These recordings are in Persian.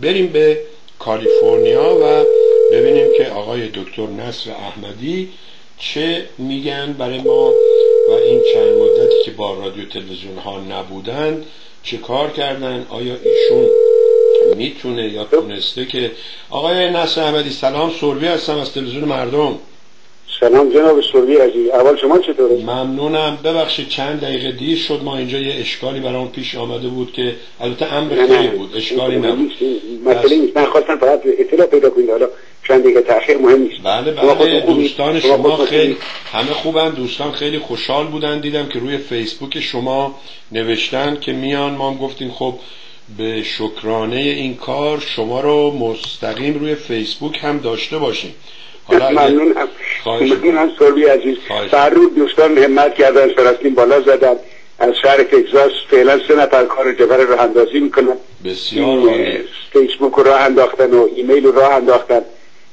بریم به کالیفرنیا و ببینیم که آقای دکتر نصر احمدی چه میگن برای ما و این چند مدتی که با رادیو تلویزیون ها نبودند چه کار کردن آیا ایشون می‌تونه یا تونسته که آقای نصر احمدی سلام سروی هستم از تلویزیون مردم. سلام جناب سروی عزیز. اول شما چطوره ممنونم. ببخشید چند دقیقه دیر شد. ما اینجا یه اشکالی برام پیش آمده بود که البته امر خیلی بود. اشکالی نبود. مسئله نیست. من خواستم فقط اطلاع پیدا کنید. حالا چند دقیقه تاخیر مهم نیست. بله بله. دوستان شما خیلی همه خوبن. دوستان خیلی خوشحال بودن. دیدم که روی فیسبوک شما نوشتن که میان. ما هم گفتیم خب به شکرانه این کار شما رو مستقیم روی فیسبوک هم داشته باشیم. ممنونم. ممنونم سروی عزیز. فرود دوستان همت کردن. فرستین بالا زدن. از شهر تگزاس فعلا سه نفر کار جبر رو اندازی می‌کنن. بسیار فیسبوک راه انداختن و ایمیل رو راه انداختن.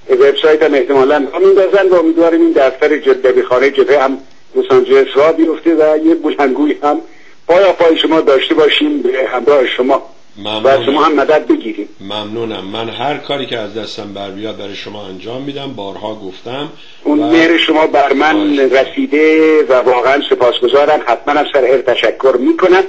وبسایت هم احتمالا میندازن و امیدواریم این دفتر جده خانه جبه هم لس آنجلس را بیفته و یه بلندگوی هم پایا پای شما داشته باشیم. به همراه شما. و شما هم مدد بگیریم. ممنونم. من هر کاری که از دستم بر بیاد برای شما انجام میدم. بارها گفتم اون مهر شما بر من رسیده و واقعا سپاسگزارم. حتما از سر تشکر می‌کنم.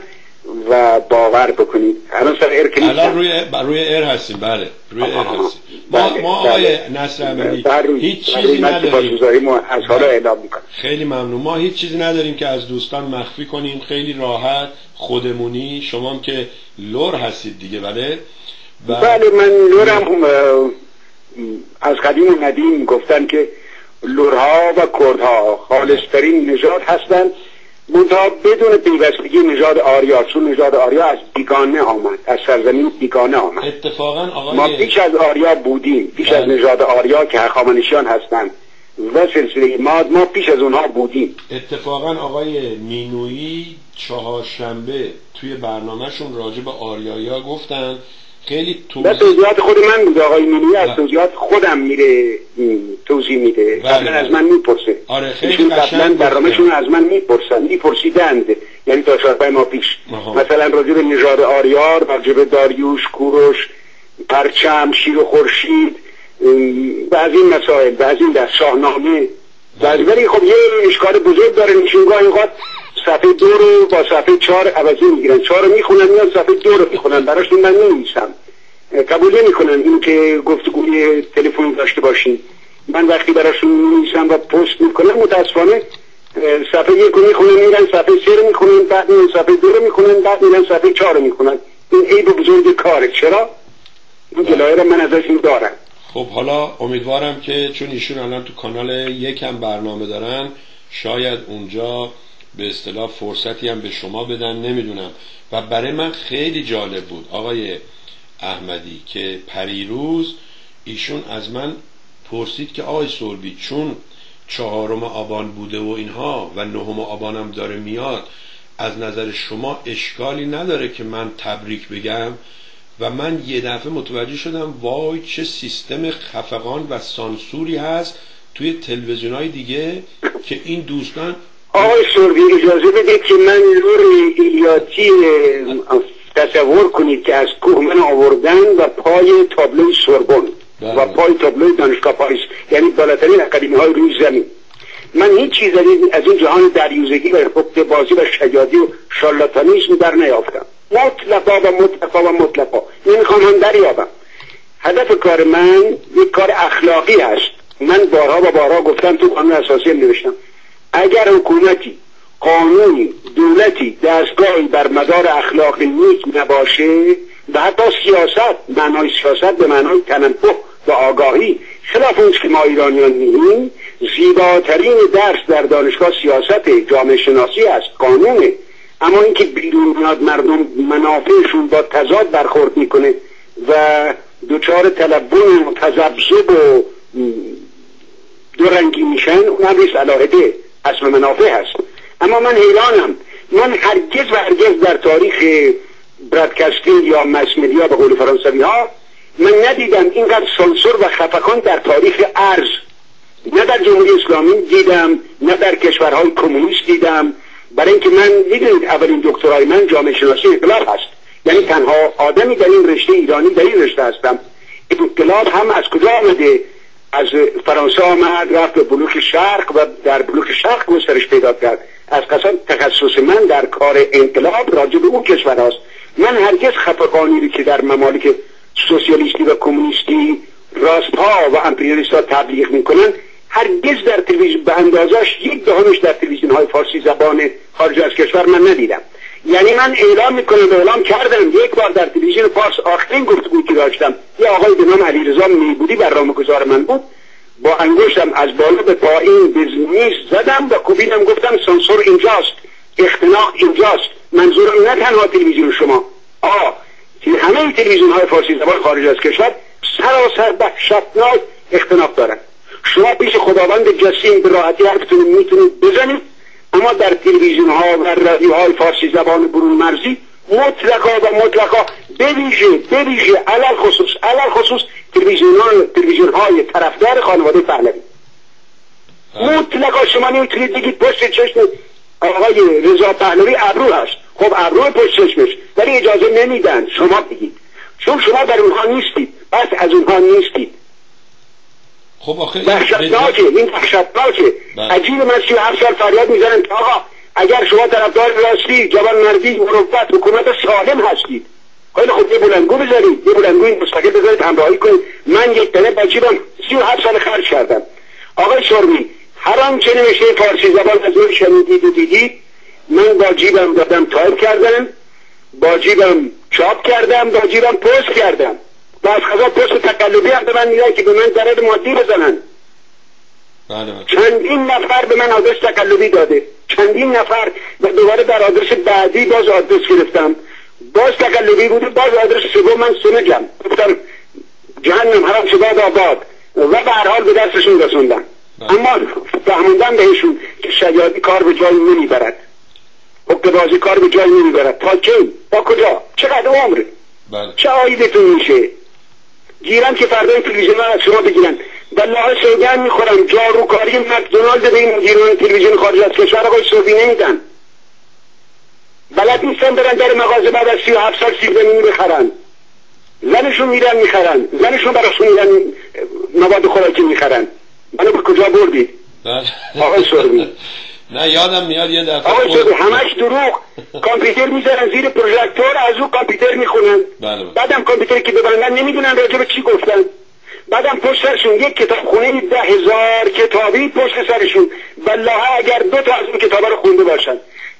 و باور بکنید. الان سر air الان روی روی air هستیم. بله روی air هستیم. ما بله. ما آقای بله. نصر احمدی هیچ چیزی نداریم. از حالا اعلام می‌کنم. خیلی ممنون. ما هیچ چیزی نداریم که از دوستان مخفی کنیم. خیلی راحت. خودمونی. شما که لر هستید دیگه بله؟ بله من لرم از قدیم و ندیم گفتن که لرها و کردها خالصترین نژاد هستند. منتها بدون پیوستگی نژاد آریا چون نژاد آریا از بیگانه آمد از سرزمین بیگانه آمد. اتفاقا آقای... ما بیش از آریا بودیم بیش از بله. نژاد آریا که هخامنشیان هستند. و سلسله ماد ما پیش از اونها بودیم. اتفاقا آقای مینویی چهارشنبه توی برنامهشون راجع به آریایا گفتن خیلی توضیح توضیحات خود من بود آقای مینویی از بله. توضیحات خودم میره توضیح میده. بله از من می‌پرسه. آره خیلی قشنگ برنامهشون از من می‌پرسن میپرسیدند. یعنی تا شاید ما پیش. مثلا راجع به نژاد آریار راجع به داریوش کوروش پرچم شیر و خورشید و از این مسائل و از این در شاهنامه. ولی خب یه اشکال بزرگ داره نشونگاه اینقدر صفحه دو رو با صفحه چهار عوضی می‌گیرن. چهار رو می‌خونن میان صفحه دو رو می‌خونن. براشون من نمیسم قبول نمی‌کنن این که گفتگوی تلفن داشته باشین. من وقتی براشون میسم و پست می‌کنم متاسفانه صفحه یک رو می‌خونن میرن صفحه سه رو می‌خونن بعد میرن صفحه دو رو می‌خونن بعد میرن صفحه چهار رو می‌خونن. این عیب بزرگ کاره. چرا؟ این جلایه من ازشون دارم. خب حالا امیدوارم که چون ایشون الان تو کانال یکم برنامه دارن شاید اونجا به اصطلاح فرصتی هم به شما بدن نمی‌دونم. و برای من خیلی جالب بود. آقای احمدی که پریروز ایشون از من پرسید که آقای سوربی چون چهارم آبان بوده و اینها و نهم آبانم داره میاد از نظر شما اشکالی نداره که من تبریک بگم؟ و من یه دفعه متوجه شدم وای چه سیستم خفقان و سانسوری هست توی تلویزیون های دیگه که این دوستان آقای سربی اجازه بده که من نور ایلیاتی تصور کنید که از کوه من آوردن و پای تابلوی سربون و بله. پای تابلوی دانشگاه پاریس یعنی بالاترین اکادمی های روی زمین. من هیچ چیز از این جهان دریوزگی و بازی و شجادی و شالاتانیسم در نیافتم. مطلقا و مطلقا و مطلقا. نمی‌خوام هم دریابم. هدف کار من یک کار اخلاقی است. من بارها و بارها گفتم تو قانون اساسی نوشتم. اگر حکومتی قانونی دولتی دستگاهی بر مدار اخلاق نیک نباشه و حتی سیاست معنای سیاست به معنای تنبه و آگاهی خلاف اون که ما ایرانیان میگیم زیباترین درس در دانشگاه سیاست جامعه شناسی است قانونه. اما اینکه بیرون میاد مردم منافعشون با تضاد برخورد می‌کنه و دچار تلبون و تذبذب و دو رنگی میشن اون هم علاهده اصل منافع هست. اما من حیرانم من هرگز و هرگز در تاریخ برادکستینگ یا مسمدیا به قول فرانسوی ها من ندیدم اینقدر سانسور و خفقان در تاریخ ارز نه در جمهوری اسلامی دیدم نه در کشورهای کمونیست دیدم. برای اینکه من می‌دونید اولین دکترای من جامعه شناسی انقلاب هست. یعنی تنها آدمی در این رشته ایرانی در این رشته هستم. انقلاب هم از کجا آمده؟ از فرانسه آمد رفت به بلوک شرق و در بلوک شرق گسترش پیدا کرد. از قسم تخصص من در کار انقلاب راجع به اون کشور هست من هرگز خفقانی که در ممالک سوسیالیستی و کمونیستی راست ها و امپریالیست ها تبلیغ می‌کنن هرگز در تلویزیون به اندازش یک دهمش در تلویزیون های فارسی زبان خارج از کشور من ندیدم. یعنی من اعلام می‌کنم اعلام کردم. یک بار در تلویزیون فارس آخرین گفتگویی که داشتم. یه آقای به نام علیرضا میبودی برنامه گذار من بود. با انگشتم از بالا به پایین میز زدم و کوبیدم گفتم سانسور اینجاست. اختناق اینجاست. منظورم نه تنها تلویزیون شما. آه همه تلویزیون های فارسی زبان خارج از کشور سراسر وحشتناک اختناق دارن. شما پیش خداوند جسیم به راحتی حرفتون می‌تونید بزنید. اما در تلویزیون ها و رادیو های فارسی زبان برون مرزی. مطلقا و مطلقا بویژه بویژه علل خصوص علل خصوص تلویزیون های, طرفدار خانواده پهلوی. مطلقا شما نمی‌تونید بگید پشت چشم آقای رضا پهلوی ابرو هست. خب ابرو پشت چشمش ولی اجازه نمیدن. شما بگید. چون شما در اونها نیستید. بس از اونها نیستید. خب آخه وحشتناکه این وحشتناکه. بله. عجیب من سی هفت سال فریاد می‌زنم که آقا اگر شما طرفدار راستی جوان مردی مروت حکومت سالم هستید. خیلی خب یه بلندگو بذارید. یه بلندگو این مستقل بذارید همراهی کنید. من یک تنه با جیبم سی و هفت سال خرج کردم. آقای سرمی هر آنچه نوشته فارسی زبان از اون شنیدید و دیدید من با جیبم دادم تایپ کردم با جیبم چاپ کردم با جیبم پست کردم. و از خدا پست تقلبی هم به من میدن که به من درد مادی بزنن. بله، بله. چندین نفر به من آدرس تقلبی داده. چندین نفر و دوباره در آدرس بعدی باز آدرس گرفتم. باز تقلبی بوده باز آدرس سوم من سنجم. گفتم جهنم حرام شباد آباد. و به هر حال به دستشون رسوندم بله. اما فهموندم بهشون که شیادی کار به جایی نمی‌برد. حق بازی کار به جایی نمی‌برد. تا کی؟ تا کجا؟ چقدر عمره بله. چه آیدتون میشه؟ گیرم که فردا این تلویزیون از شما بگیرن. والله سوگن می‌خورم جاروکاری مکدونالد به این مدیران تلویزیون خارج از کشور آقای صوفی نمیدن. بلد نیستن برن در مغازه بعد از سی و هفت سال سیب زمینی بخرن. زنشون میرن می‌خرن. زنشون براشون میرن مواد خوراکی می‌خرن. منو به کجا بردید؟ بله. آقای سربی نه یادم میاد یه دفعه آقای همش دروغ. کامپیوتر می‌ذارن زیر پروژکتور از او کامپیوتر می‌خونن. بله. بعدم کامپیوتری که ببندن نمی‌دونن راجع به چی گفتن. بعدم پشت سرشون یک کتاب خونه ده هزار کتابی پشت سرشون. والله اگر دو تا از این کتاب رو خونده باشن.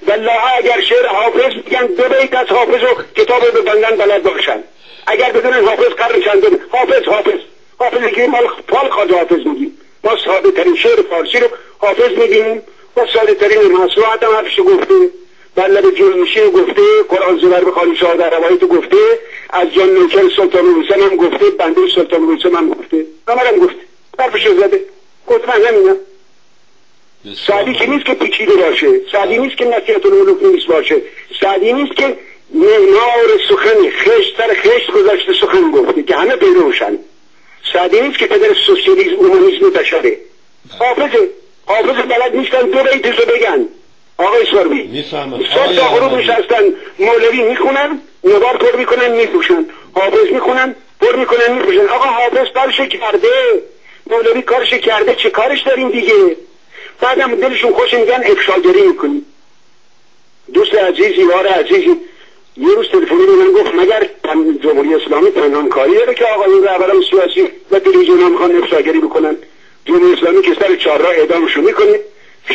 والله اگر شعر حافظ میگن دو بیت از حافظ و کتاب رو ببندن بلد باشن. اگر بدونن حافظ قرن چندم حافظ حافظ. حافظ که مال پال خواهد حافظ میگیم. ما ساده ترین شعر فارسی رو حافظ میگیم. و ساده ترین مسئوعت هم حرفش گفته بلد جرمشی گفته قرآن زبر به خالی شاه در روایت گفته از جان نوکر سلطان حسین هم گفته بنده سلطان حسین هم گفته همه گفته حرفش زده. گفت من همینم. سعدی که نیست که پیچیده باشه. سعدی نیست که نصیحت الملوک نیست باشه. سعدی نیست که معمار سخن خشت سر خشت گذاشته سخن گفته که همه پیروشن. سعدی نیست که پدر سوسیالیسم اومانیسم تشاره حافظه. حافظ بلد نیستن دو بیتشو بگن. آقای سربی. می‌فهمم. صد تا غروب نشستن مولوی می‌خونن نوار پر می‌کنن میپوشن حافظ می‌خونن پر می‌کنن میپوشن آقا حافظ کارش کرده مولوی کارش کرده چه کارش داریم دیگه؟ بعدم دلشون خوش میگن افشاگری می‌کنیم دوست عزیزی یار عزیزی. یه روز تلفنی به من گفت مگر جمهوری اسلامی پنهان کاری داره که آقایون رهبران سیاسی و تلویزیون هم افشاگری بکنن؟ جمهوری اسلامی که سر چهار راه اعدامشون می‌کنه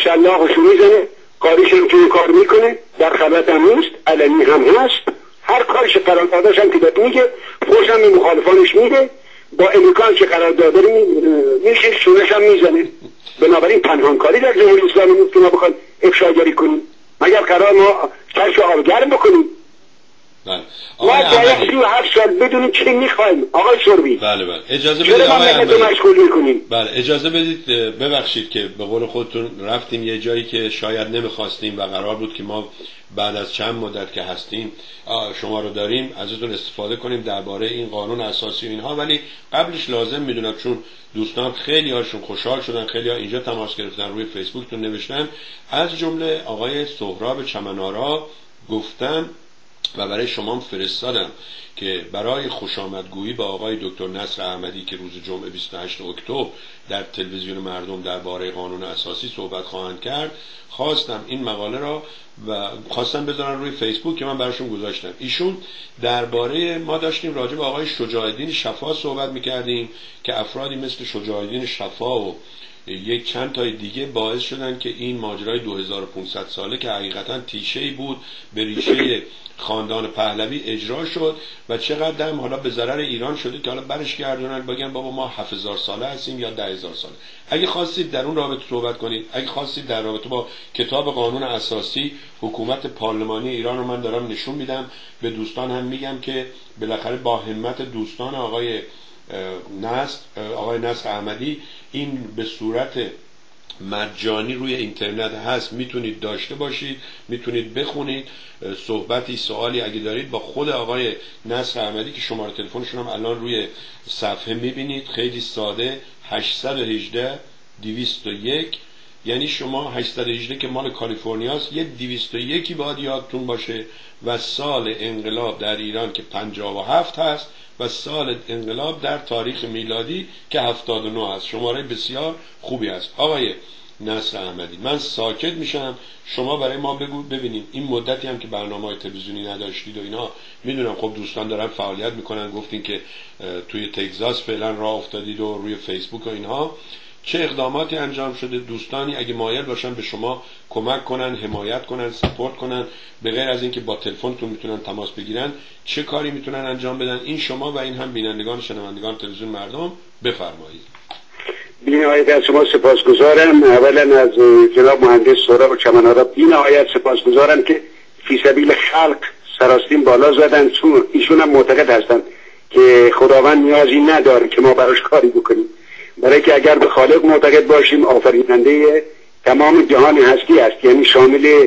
شلاقشون می‌زنه کاریشم که کار می‌کنه در خلوت هم نیست علنی هم هست. هر کارش قرار دادش هم که میگه خوش هم مخالفانش میده. با امکان که قرار داده میشه شونش هم می‌زنه. بنابراین پنهانکاری در جمهوری اسلامی نیست که ما بخوایم افشاگری کنیم. مگر قرار ما کشف آبگرم بکنیم؟ بله. ما باید سی و هفت سال بدونیم چی می‌خوایم. آقای سربی بله بله. اجازه بدید آقای مشغول می‌کنیم بله اجازه بدید ببخشید که به قول خودتون رفتیم یه جایی که شاید نمی‌خواستیم و قرار بود که ما بعد از چند مدت که هستیم شما رو داریم ازتون استفاده کنیم درباره این قانون اساسی و اینها. ولی قبلش لازم می‌دونم چون دوستان خیلی هاشون خوشحال شدن خیلی ها اینجا تماس گرفتن روی فیسبوکتون نوشتن. از جمله آقای سهراب چمنارا گفتن و برای شما فرستادم که برای خوش آمدگویی به آقای دکتر نصر احمدی که روز جمعه 28 اکتبر در تلویزیون مردم درباره قانون اساسی صحبت خواهند کرد خواستم این مقاله را و خواستم بذارن روی فیسبوک که من براشون گذاشتم. ایشون درباره ما داشتیم راجع به آقای شجاع شفا صحبت می‌کردیم که افرادی مثل شجاع شفا و یک چند تای دیگه باعث شدن که این ماجرای 2500 ساله که حقیقتا تیشه بود به ریشه خاندان پهلوی اجرا شد و چقدر هم حالا به ضرر ایران شده که حالا برش گردونن بگن بابا ما 7000 ساله هستیم یا 10000 ساله. اگه خواستید در اون رابطه صحبت کنید اگه خواستید در رابطه با کتاب قانون اساسی حکومت پارلمانی ایران رو من دارم نشون میدم. به دوستان هم میگم که بالاخره با همت دوستان آقای نصر آقای نصر احمدی این به صورت مجانی روی اینترنت هست. می‌تونید داشته باشید می‌تونید بخونید. صحبتی سوالی اگه دارید با خود آقای نصر احمدی که شماره تلفنشون هم الان روی صفحه می‌بینید. خیلی ساده. 818 201 یعنی شما 818 که مال کالیفرنیاست یه 201 باید یادتون باشه و سال انقلاب در ایران که 57 هست و سال انقلاب در تاریخ میلادی که 79 هست. شماره بسیار خوبی است آقای نصر احمدی من ساکت میشم. شما برای ما بگو ببینیم. این مدتی هم که برنامه های تلویزیونی نداشتید و اینا می‌دونم خب دوستان دارن فعالیت می‌کنن گفتین که توی تگزاس فعلا راه افتادید و روی فیسبوک و اینها. چه اقداماتی انجام شده دوستانی اگه مایل باشن به شما کمک کنن حمایت کنن سپورت کنن به غیر از اینکه با تلفنتون می‌تونن تماس بگیرن چه کاری می‌تونن انجام بدن؟ این شما و این هم بینندگان شنوندگان تلویزیون مردم بفرمایید. بینهایت از شما سپاسگزارم. اولا از جناب مهندس سهراب چمنارا بینهایت سپاسگزارم که فی سبیل خلق سراستین بالا زدن. چون ایشون هم معتقد هستن که خداوند نیازی نداره که ما براش کاری بکنیم. برای که اگر به خالق معتقد باشیم آفریننده تمام جهان هستی است. یعنی شامل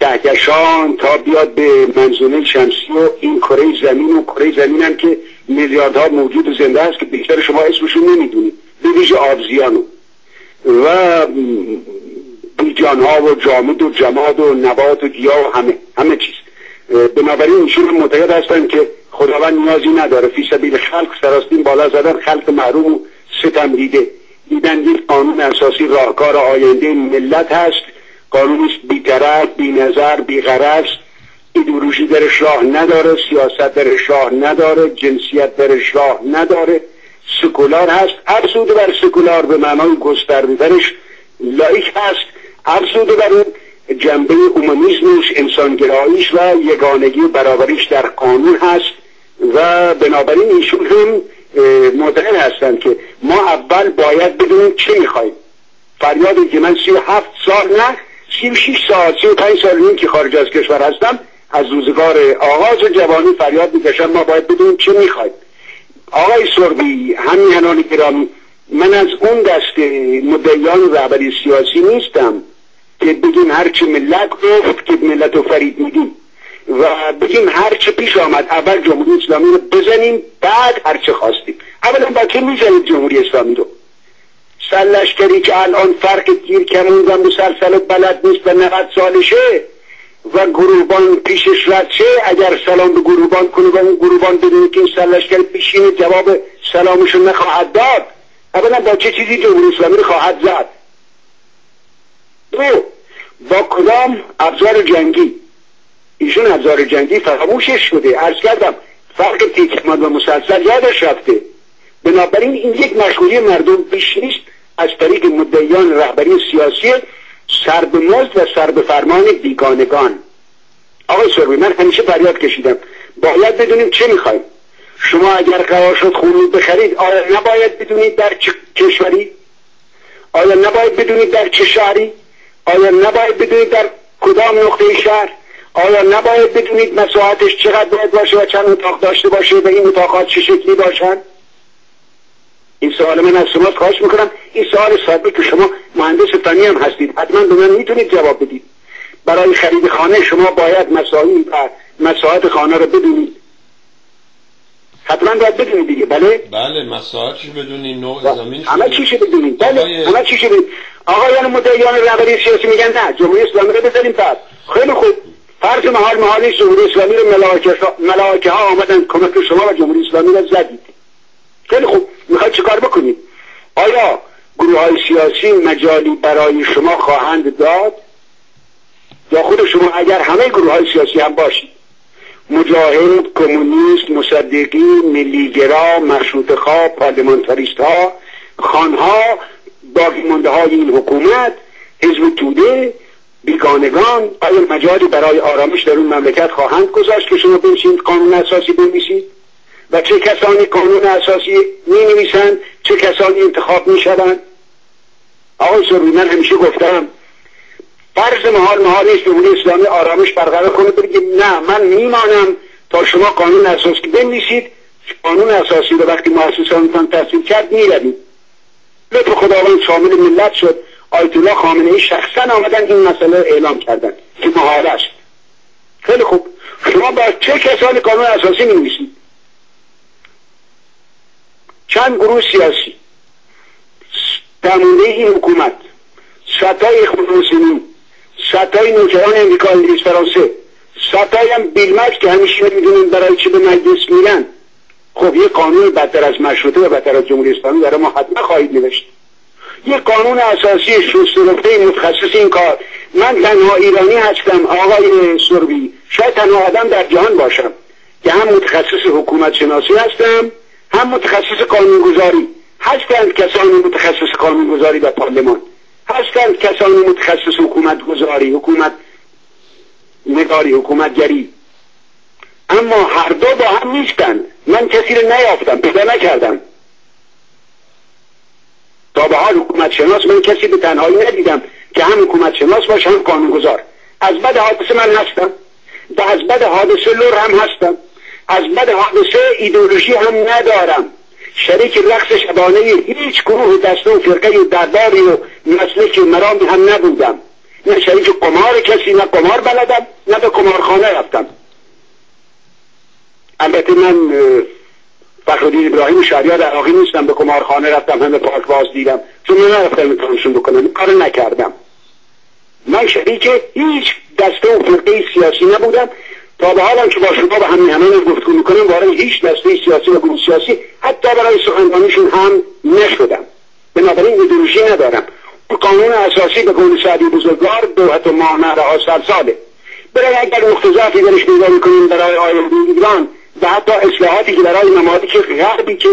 دهکشان تا بیاد به منظومه شمسی و این کره زمین و کره زمین هم که میلیاردها موجود و زنده است که بیشتر شما اسمشون نمی‌دونید. به ویژه آبزیانو و. بیجان و جامد و جماد و نبات و گیاه و همه همه چیز. بنابراین ایشون معتقد هستن که خداوند نیازی نداره. فی سبیل خلق سراستین بالا زدن خلق محروم و ستم دیده. دیدن یک قانون اساسی راهکار آینده ملت هست. قانونی بیطرف بینظر بیغرض ایدولوژی درش راه نداره سیاست درش راه نداره جنسیت درش راه نداره. سکولار هست. افزوده بر سکولار به معنای گستردهترش لایک هست. افزوده بر اون جنبه اومانیزمش انسانگراییش و یگانگی برابریش در قانون هست. و بنابراین ایشون هم معتقد هستند که ما اول باید بدونیم چه می‌خوایم. فریادی که من سی و هفت سال نه سی و شیش سال سی و پنج سال این که خارج از کشور هستم از روزگار آغاز جوانی فریاد می‌کشم ما باید بدونیم چه می‌خوایم. آقای سربی هنانی گرامی من از اون دست مدیان رهبری سیاسی نیستم که بگیم هرچه ملت گفت که ملت رو فرید میدیم و بگیم هرچه پیش آمد اول جمهوری اسلامی رو بزنیم بعد هرچه خواستیم. اولا با که می‌زنید جمهوری اسلامی رو؟ سلشکری که الان فرق گیر کمون و مسلسل بلد نیست و 90 سالشه و گروهبان پیشش رد شه اگر سلام به گروهبان کنه و اون گروهبان بدونه که این سلشکر پیشین جواب سلامشون نخواهد داد اولا با چه چیزی جمهوری اسلامی رو خواهد زد؟ دو با کدام ابزار جنگی؟ ایشون ابزار جنگی فراموشش شده. عرض کردم فرق تیکماد و مسلسل یادش رفته. بنابراین این یک مشغولی مردم بیش نیست. از طریق مدعیان رهبری سیاسی سر به و سر به فرمان بیگانگان. آقای سروی من همیشه فریاد کشیدم. باید بدونیم چه می‌خوایم. شما اگر قرار شد خونی بخرید آیا نباید بدونید در چه کشوری؟ آیا نباید بدونید در چه شهری؟ آیا نباید بدونید در کدام نقطه شهر؟ آیا نباید بدونید مساحتش چقدر باید باشه و چند اتاق داشته باشه و این اتاقات چه شکلی باشن؟ این سوال من از شما خواهش می‌کنم. این سوال ساده که شما مهندس فنی هم هستید. حتما به من می‌تونید جواب بدید. برای خرید خانه شما باید مساحی و مساحت خانه رو بدونید. حتما باید بدونید دیگه. بله؟ بله مساحتش بدونید. نوع زمین همه چیش بدونید. بله. همه چیش بدونید. آقایان مدعیان رهبری سیاسی میگن نه جمهوری اسلامی رو بذاریم پس خیلی خوب. فرض محال محالی جمهوری اسلامی رو ملاکه ها آمدن کمک شما و جمهوری اسلامی رو زدید. خیلی خوب. می‌خواد چیکار بکنید آیا گروه های سیاسی مجالی برای شما خواهند داد؟ یا خود شما اگر همه گروه های سیاسی هم باشید. مجاهد کمونیست مصدقی ملیگرا مشروط خواه پارلمانتاریست ها خانها باقی های این حکومت حزب توده بیگانگان آیا مجالی برای آرامش در اون مملکت خواهند گذاشت که شما بنشین قانون اساسی بنویسید و چه کسانی قانون اساسی می نویسند چه کسانی انتخاب می شوند آقای سروی من همیشه گفتم فرض محال محال نیست جمهوری اسلامی آرامش برقرار کنه بگه نه من میمانم تا شما قانون اساسی بنویسید. قانون اساسی رو وقتی مؤسسانتان تصویب کرد می‌روید. لطف خداوند شامل ملت شد. آیت الله خامنه ای شخصا آمدن این مسئله اعلام کردن که محال است. خیلی خوب. شما با چه کسانی قانون اساسی می چند گروه سیاسی؟ در این حکومت ستای اخوان مسلمین ستای نوکران امریکا انگلیس فرانسه. ستای هم بیلمک که همیشه می‌دونیم برای چی به مجلس میرن. خب یه قانون بدتر از مشروطه و بدتر از جمهوری اسلامی برای ما حتما خواهید نوشت. یه قانون اساسی شسترفته متخصص این کار. من تنها ایرانی هستم آقای سربی شاید تنها آدم در جهان باشم. که هم متخصص حکومت شناسی هستم هم متخصص قانونگذاری. هستند کسانی متخصص قانونگذاری و پارلمان. هستند کسانی متخصص حکومت گذاری حکومت نگاری حکومتگری اما هر دو با هم نیستند. من کسی رو نیافتم پیدا نکردم. تا به حال حکومت شناس من کسی به تنهایی ندیدم که هم حکومت شناس باشه هم قانونگذار. از بد حادثه من هستم و از بد حادثه لور هم هستم. از بد حادثه ایدئولوژی هم ندارم. شریک رقص شبانه هیچ گروه دسته و فرقه و و مسلک مرامی هم نبودم. نه شریک قمار کسی نه قمار بلدم نه به قمارخانه رفتم. البته من فخرالدین ابراهیم شهریار عراقی نیستم به قمارخانه رفتم همه پاک باز دیدم. چون نرفتم امتحانشون بکنم کار نکردم. من شریک هیچ دسته و فرقه سیاسی نبودم. تا به حالم که با شما به همین همه گفتگو می‌کنم برای هیچ دسته سیاسی و گروه سیاسی حتی برای سخنرانیشون هم نشدم. بنابراین ایدولوژی ندارم. قانون اساسی به قول سعدی بزرگوار دوحت و ماه سر ساله برای اگر مختزافی درش پیدا می‌کنیم برای آینده ایران و حتی اصلاحاتی که برای ممالک غربی که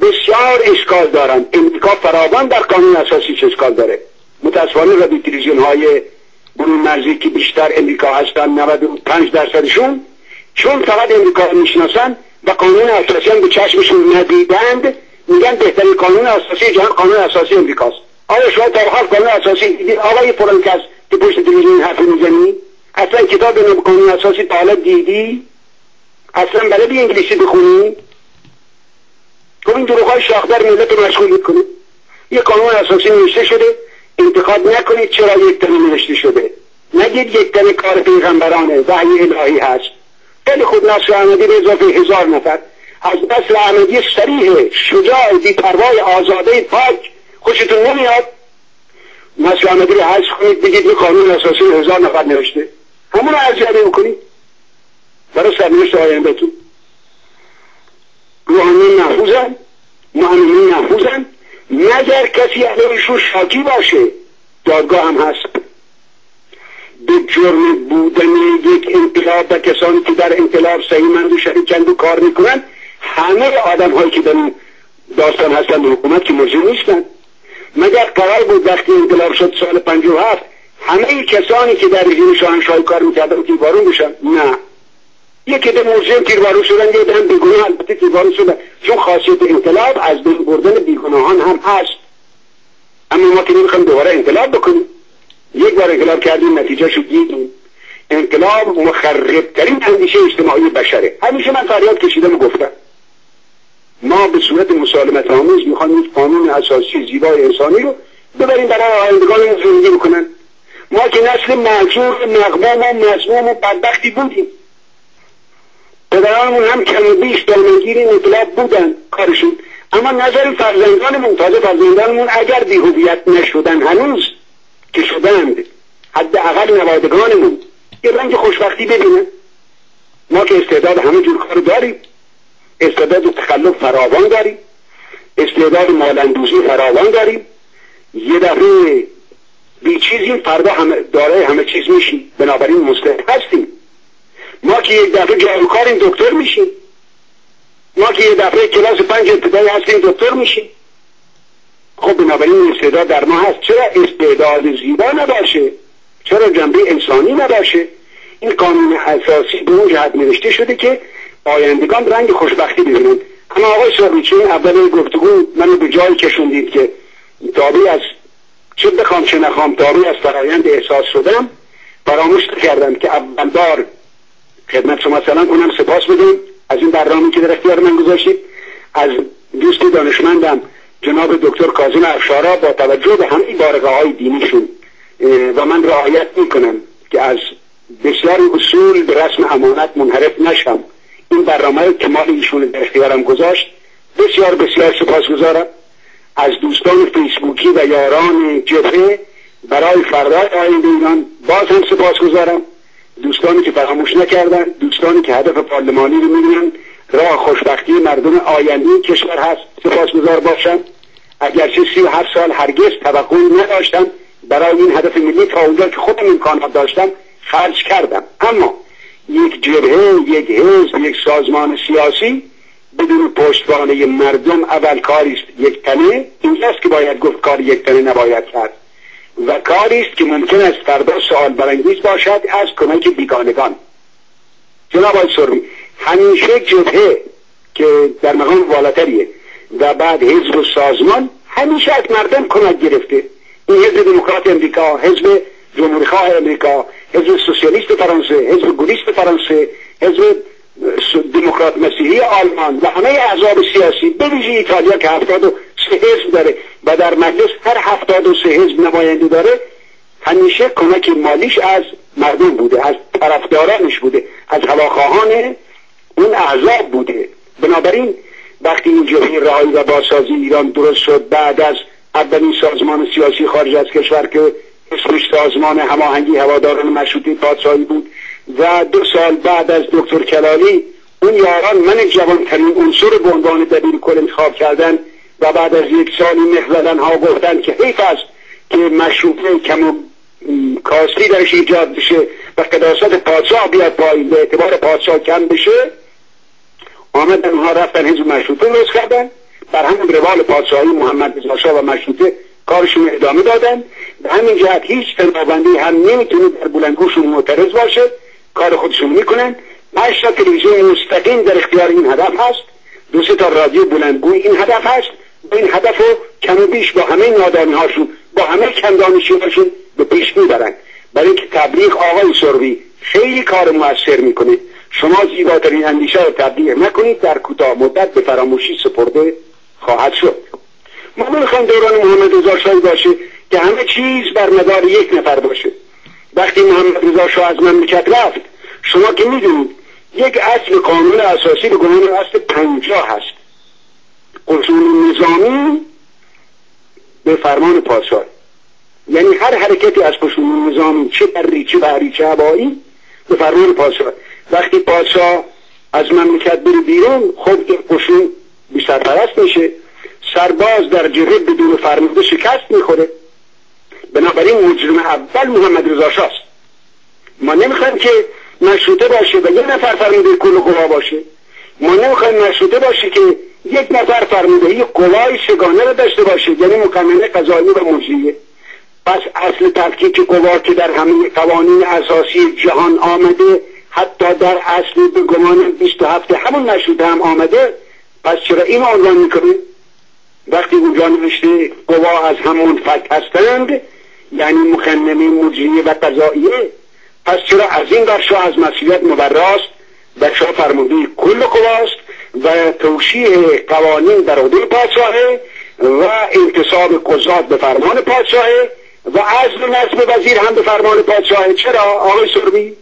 بسیار اشکال دارند امریکا فراوان در قانون اساسی چه اشکال داره؟ متاسفانه رادیو تلویزیون های برون مرزی که بیشتر امریکا هستن 95 درصدشون. چون فقط امریکا می‌شناسن و قانون اساسی هم به چشمشون ندیدند میگن بهترین قانون اساسی جهان قانون اساسی امریکاست. آیا شما تا حال قانون اساسی آقای فلان که پشت تلویزیون حرف می‌زنی؟ اصلا کتاب قانون اساسی تا دیدی؟ اصلا برای بی انگلیسی بخونی؟ خب این دروغ های شاخدر ملت رو مشغول می‌کنه. یه قانون اساسی نوشته شده انتقاد نکنید چرا یک تنه نوشته شده. نگید یک تنه کار پیغمبرانه وحی الهی هست. خیلی خوب نصر احمدی به اضافه هزار نفر. از نصر احمدی سریح شجاع بی پروای آزاده پاک خوشتون نمیاد؟ نصر احمدی رو حذف کنید بگید یه قانون اساسی هزار نفر نوشته. همون رو ارزیابی بکنید. سرنوشت آیندهتون. روحانی محفوظن معنی محفوظن مگر کسی علیهشون شاکی باشه؟ دادگاه هم هست. به جرم بودن یک انقلاب و کسانی که در انقلاب صحیح مند و شریکند و کار می‌کنن همه آدم هایی که در داستان هستن حکومت که مجرم نیستن. مگر قرار بود وقتی انقلاب شد سال هفت همه کسانی که در رژیم شاهنشاهی کار می‌کردن تیربارون بشن؟ نه. یکی به موزیم تیربارون شدن یه هم بیگناه البته تیربارون شدن چون خاصیت انقلاب از بین بردن بیگناهان هم هست. اما ما که نمی‌خوایم دوباره انقلاب بکنیم. یک بار انقلاب کردیم نتیجه شد دیدیم انقلاب مخربترین اندیشه اجتماعی بشره. همیشه من فریاد کشیدم و گفتم. ما به صورت مسالمت آمیز می‌خوایم یک قانون اساسی زیبای انسانی رو ببریم برای آیندگان زندگی بکنن. ما که نسل معجور مغموم و مظلوم و بدبختی بودیم. پدرانمون هم کم و بیش دلمگیر انقلاب بودن کارشون. اما نظر فرزندانمون تازه فرزندانمون اگر بیهویت نشدن هنوز که شدند حد اقل نوادگانمون یه رنگ خوشبختی ببینه ما که استعداد همه جور کار داریم. استعداد تخلف فراوان داریم. استعداد مالندوزی فراوان داریم. یه دفعه بی چیزیم فردا همه داره همه چیز میشیم. بنابراین مستعد هستیم. ما که یک دفعه جاروکاریم دکتر میشیم. ما که یه دفعه کلاس پنج ابتدایی هستیم دکتر میشیم. خب بنابراین استعداد در ما هست. چرا استعداد زیبا نباشه؟ چرا جنبه انسانی نباشه؟ این قانون اساسی به اون جهت نوشته شده که آیندگان رنگ خوشبختی ببینند اما آقای سربیچین اول گفتگو منو به جایی کشوندید که تابعی از چه بخوام چه نخوام تابعی از فرایند احساس شدم فراموش کردم که اول بار خدمت شما مثلا کنم سپاس بدیم از این برنامه که در اختیار من گذاشتید از دوست دانشمندم جناب دکتر کازم افشارا با توجه به همین بارگاه های دینیشون و من رعایت می‌کنم که از بسیاری اصول به رسم امانت منحرف نشم. این برنامه کمال ایشون در اختیارم گذاشت بسیار بسیار سپاسگزارم. از دوستان فیسبوکی و یاران جبهه برای فردای آینده ایران باز هم سپاسگزارم. دوستانی که فراموش نکردن دوستانی که هدف پارلمانی رو می‌دونن راه خوشبختی مردم آینده کشور هست. سپاسگزار باشم. اگرچه سی و هفت سال هرگز توقعی نداشتم برای این هدف ملی تا اونجا که خودم امکانات داشتم خرج کردم. اما یک جبهه یک حزب یک سازمان سیاسی بدون پشتوانه مردم اول کاری است. یک تنه این است که باید گفت کار یک تنه نباید کرد. و کاری است که ممکن است فردا سوال برانگیز باشد از کمک بیگانگان. جناب آقای سرمی همیشه جبهه که در مقام والاتریه و بعد حزب و سازمان همیشه از مردم کمک گرفته. این حزب دموکرات امریکا حزب جمهوری خواه امریکا حزب سوسیالیست فرانسه حزب گولیست فرانسه حزب دموکرات مسیحی آلمان و همه احزاب سیاسی به ایتالیا که هفتاد و سه حزب داره و در مجلس هر هفتاد و سه حزب نماینده داره همیشه کمک مالیش از مردم بوده از طرفدارانش بوده از هواخواهان اون احزاب بوده. بنابراین وقتی این جبهه رهایی و بازسازی ایران درست شد بعد از اولین سازمان سیاسی خارج از کشور که اسمش سازمان هماهنگی هواداران مشروطه پادشاهی بود و دو سال بعد از دکتر کلالی اون یاران من جوانترین عنصر به عنوان دبیر کل انتخاب کردن و بعد از یک سالی مخ ها گفتن که حیف است که مشروطه کم و کاستی درش ایجاد بشه و قداست پادشاه بیاد پایین به اعتبار پادشاه کم بشه. آمدن اونها رفتن حزب مشروطه روز کردن. بر همین روال پادشاهی محمد رضا و مشروطه کارشون ادامه دادن. به همین جهت هیچ تنابنده هم نمی‌تونه در بلندگوشون معترض باشه. کار خودشون می‌کنن. پنج تا تلویزیون مستقیم در اختیار این هدف هست. دو سه تا رادیو بلندگوی این هدف هست. و این هدف رو کم و بیش با همه نادانی هاشون با همه کمدانشی هاشون به پیش می‌برن. برای اینکه تبلیغ آقای سروی خیلی کار موثر می‌کنه. شما زیباترین اندیشه رو تبلیغ نکنید در کوتاه مدت به فراموشی سپرده خواهد شد. ما نمی‌خوایم دوران محمد رضا باشه که همه چیز بر مدار یک نفر باشه. وقتی محمد رضا شاه از مملکت رفت شما که می‌دونید یک اصل قانون اساسی به گمان اصل پنجاه هست. اصول نظامی به فرمان پادشاه. یعنی هر حرکتی از اصول نظامی چه بری چه بحری چه هوایی به فرمان پادشاه. وقتی پادشاه از مملکت بره بیرون خب این قشون بی سرپرست میشه. سرباز در جبهه بدون فرموده شکست می‌خوره. بنابراین مجرم اول محمد رضا شاست. ما نمی‌خوایم که مشروطه باشه و یک نفر فرموده کل قوا باشه. ما نمی‌خوایم مشروطه باشه که یک نفر فرموده یک قوای سگانه رو داشته باشه یعنی مکمله قضایی و مجریه پس اصل تفکیک قوا که در همه قوانین اساسی جهان آمده حتی در اصل به گمان 27 همون مشروطه هم آمده. پس چرا این عنوان می‌کنه وقتی اونجا نوشته قوا از همون فک هستند یعنی مخنمی مجریه و قضاییه پس چرا از این بر از مسئولیت مبراست؟ و شاه فرموده کل قواست و توشیح قوانین در عهده پادشاهه و انتصاب قضات به فرمان پادشاهه و عزل نصب وزیر هم به فرمان پادشاهه. چرا آقای سربی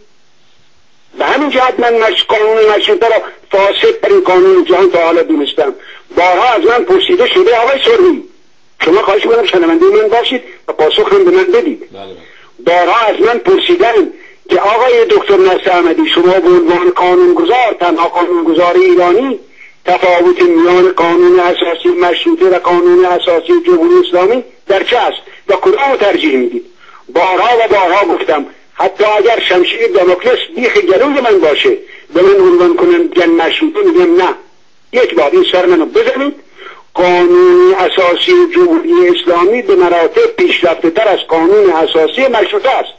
به همین جهت من مش... قانون مشروطه را فاسد این قانون جهان تا حالا دونستم. بارها از من پرسیده شده آقای سرمی شما خواهش می‌کنم شنونده من باشید و پاسخ هم به من بدید. بله، بله. بارها از من پرسیدن که آقای دکتر نصر احمدی شما به عنوان قانونگذار تنها قانونگذار ایرانی تفاوت میان قانون اساسی مشروطه و قانون اساسی جمهوری اسلامی در چه است و کدام ترجیح می‌دید؟ بارها و بارها گفتم حتی اگر شمشیر دموکرس بیخ گلوی من باشه به من عنوان کنن گن مشروطه میگم نه. یک بار این سر منو بزنید. قانون اساسی جمهوری اسلامی به مراتب پیشرفته تر از قانون اساسی مشروطه است.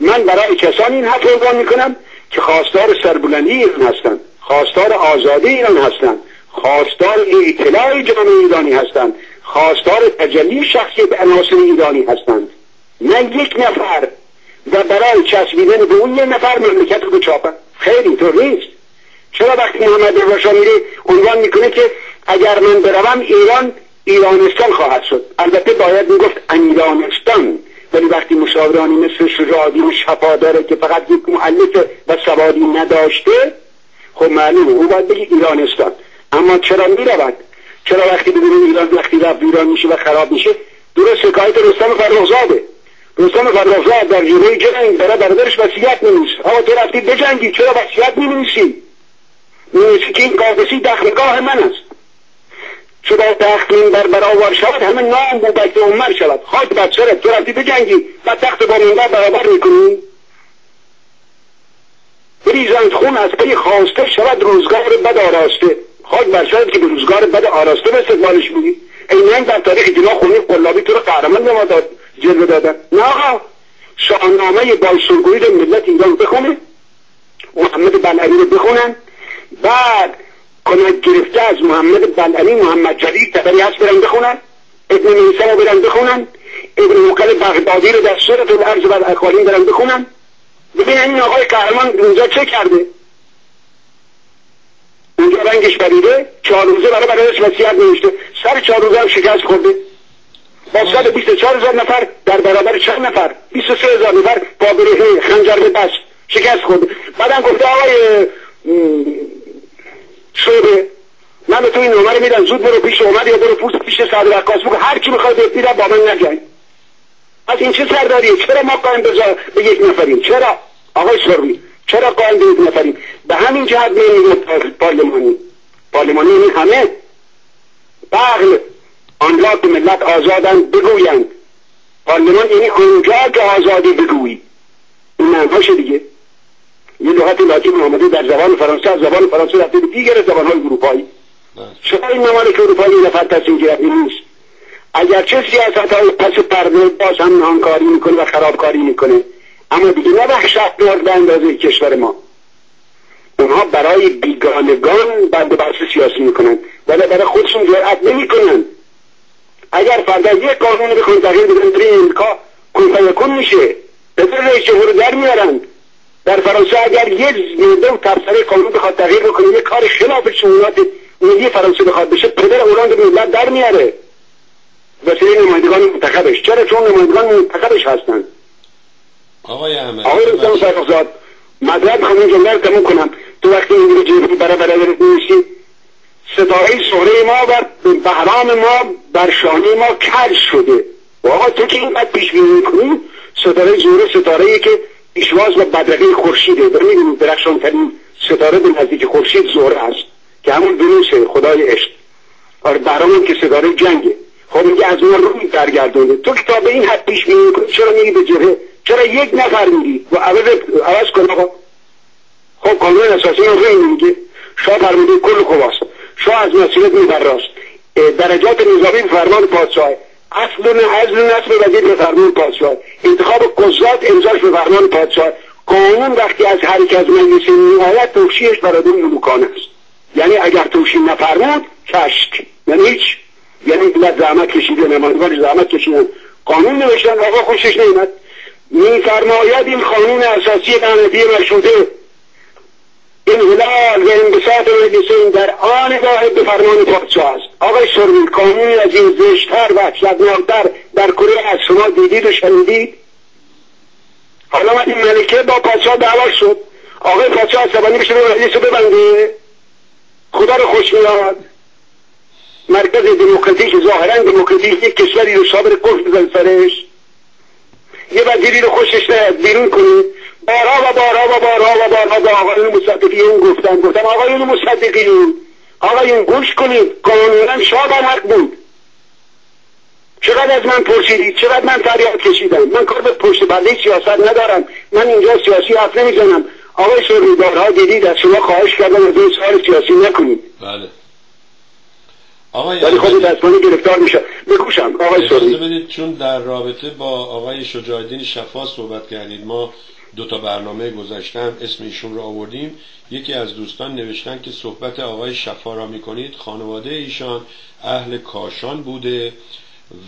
من برای کسانی این حرف عنوان می‌کنم که خواستار سربلندی ایران هستند خواستار آزادی ایران هستند خواستار اطلاع جامعه ایرانی هستند خواستار تجلی شخصی به عناصر ایرانی هستند. نه یک نفر و برای چسبیدن به اون یک نفر مملکت رو بچاپن خیلی تو نیست. چرا وقتی محمد رضا میره عنوان می‌کنه که اگر من بروم ایران ایرانستان خواهد شد. البته باید می‌گفت امیرانستان ولی وقتی مشاورانی مثل شجاعی و شفا داره که فقط یک معلف و سوادی نداشته خب معلومه. او باید بگی ایرانستان. اما چرا می‌رود؟ چرا وقتی ببینیم ایران وقتی رفت ایران میشه و خراب میشه؟ درست حکایت رستم فرخزاده. رستم فرخزاد در جلوی جنگ برای برادرش وصیت می‌نویسه آقا تو رفتی بجنگی چرا وصیت می‌نویسی می‌نویسی که این قادسی دخلگاه من است. چرا تخت بر برآور شود؟ همه نام بوبک عمر شود. خاک بر سرت تو رفتی بجنگی. و تخت با منبر برابر می‌کنی. بریزند خون از پی خواسته شود روزگار بد آراسته. خاک بر که به روزگار بد آراسته به استقبالش بودی این در تاریخ جنا خونی قلابی تو رو قهرمان به ما داد جلوه دادن. نه آقا شاهنامه بایسورگویی ملت ایران بخونه. محمد بنعلی رو بخونن. بعد کمک گرفته از محمد بلعلی محمد جدید تبری هست برن بخونن؟ ابن میسا رو برن بخونن؟ ابن مقل بغدادی رو در صورت الارض و اخوالین برن بخونن؟ ببینن این آقای قهرمان اونجا چه کرده؟ اونجا رنگش بریده چهار روزه برای برایش وسیعت نوشته. سر چهار روزه هم شکست خورده. با سال 24 هزار نفر در برابر چند نفر؟ 23 هزار نفر با برهه خنجر به بس شکست خورده. بعدم گفته آقای شده من به تو این نمره میدم. زود برو پیش اومد یا برو پوست پیش سعد رقاص بگو هر کی می‌خواد بهت با من نجای از این چه سرداریه؟ چرا ما قایم به یک نفریم؟ چرا؟ آقای سروی چرا قایم به یک نفریم؟ به همین جهت میگه پارلمانی. پارلمانی این همه. بغل. آن را که ملت آزادن بگویند. پارلمان یعنی آنجا که آزادی بگویی. این معناش دیگه. یه لغت لاتین آمده در زبان فرانسه از زبان فرانسه رفته به دیگر زبان های اروپایی. چرا این ممالک اروپایی نفر تصمیم گرفته نیست؟ اگر چه سیاست های پس پرده باز هم نانکاری می‌کنه و خرابکاری می‌کنه اما دیگه نه وحشت به اندازه کشور ما. اونها برای بیگانگان بند بحث سیاسی می‌کنن ولی برای خودشون جرأت نمی‌کنن. اگر فردا یک قانون بخون تغییر بدن در امریکا کن میشه. پدر رئیس جمهور در میارند در فرانسه اگر یه و تبصره قانون بخواد تغییر بکنه یه کار خلاف شمولات ملی فرانسه بخواد بشه پدر اولان رو ملت در میاره. وسیله نمایندگان منتخبش. چرا؟ چون نمایندگان منتخبش هستن. آقای احمد آقای رستم فرخزاد مدرد خانم جمله رو تموم کنم. تو وقتی اینجوری جنبی برای برای میشی ستاره سهره ما و بهرام ما بر شانه ما کج شده؟ و آقا تو که اینقدر پیش بینی می‌کنی؟ ستاره زوره ستاره که پیشواز و بدرقه خورشیده در می‌دونیم درخشانترین ستاره به نزدیک خورشید زهره است که همون دروسه خدای عشق. آره برامون که ستاره جنگه. خب میگه از اون روی برگردونده تو تا به این حد پیش بینی چرا میگی به جبهه؟ چرا یک نفر میگی و عوض عوض کن آقا. خب قانون اساسی رو روی میگه. شاه فرموده کل خواست شاه از مسئولیت میبراست. درجات نظامی فرمان پادشاه. اصل اصل نصب وزیر به فرمان پادشاه. انتخاب قضات امضاش به فرمان پادشاه. قانون وقتی از هر یک از مجلس میآید توشیش برای دون مکان است. یعنی اگر توشی نفرمود کشک یعنی هیچ. یعنی ملت زحمت کشیده نمایندگان زحمت کشیدن قانون نوشتن آقا خوشش نیمد میفرماید این قانون اساسی قانونی مشروطه. انحلال و انبساط مجلسین در آن واحد به فرمان پادشاه است. آقای سروی قانونی از این زشتتر و وحشتناکتر در کره از شما دیدید و شنیدید. حالا این ملکه با پادشاه دعوا شد. آقای پادشاه عصبانی بشه به مجلس رو ببنده خدا رو خوش میاد مرکز دموکراتیک ظاهرا دموکراتیک یک کشوری رو صابر کفر بزن سرش. یه وزیری رو خوشش نیاد بیرون کنید بارها و بارها و بارها و بارها به آقایون مصدقیون گفتم گفتم آقایون مصدقیون آقایون گوش کنید. قانونا شاه حق بود. چقدر از من پرسیدید چقدر من فریاد کشیدم؟ من کار به پشت بله سیاست ندارم. من اینجا سیاسی حرف نمی‌زنم. آقای سرمیدارها دیدید از شما خواهش کردم از این سال سیاسی نکنید. بله. آقای ولی خود دستمانی گرفتار میشه. بگوشم آقای سرمی بدید چون در رابطه با آقای شجاعدین شفا صحبت کردید. ما دو تا برنامه گذاشتم اسم ایشون رو آوردیم. یکی از دوستان نوشتن که صحبت آقای شفا را می‌کنید. خانواده ایشان اهل کاشان بوده.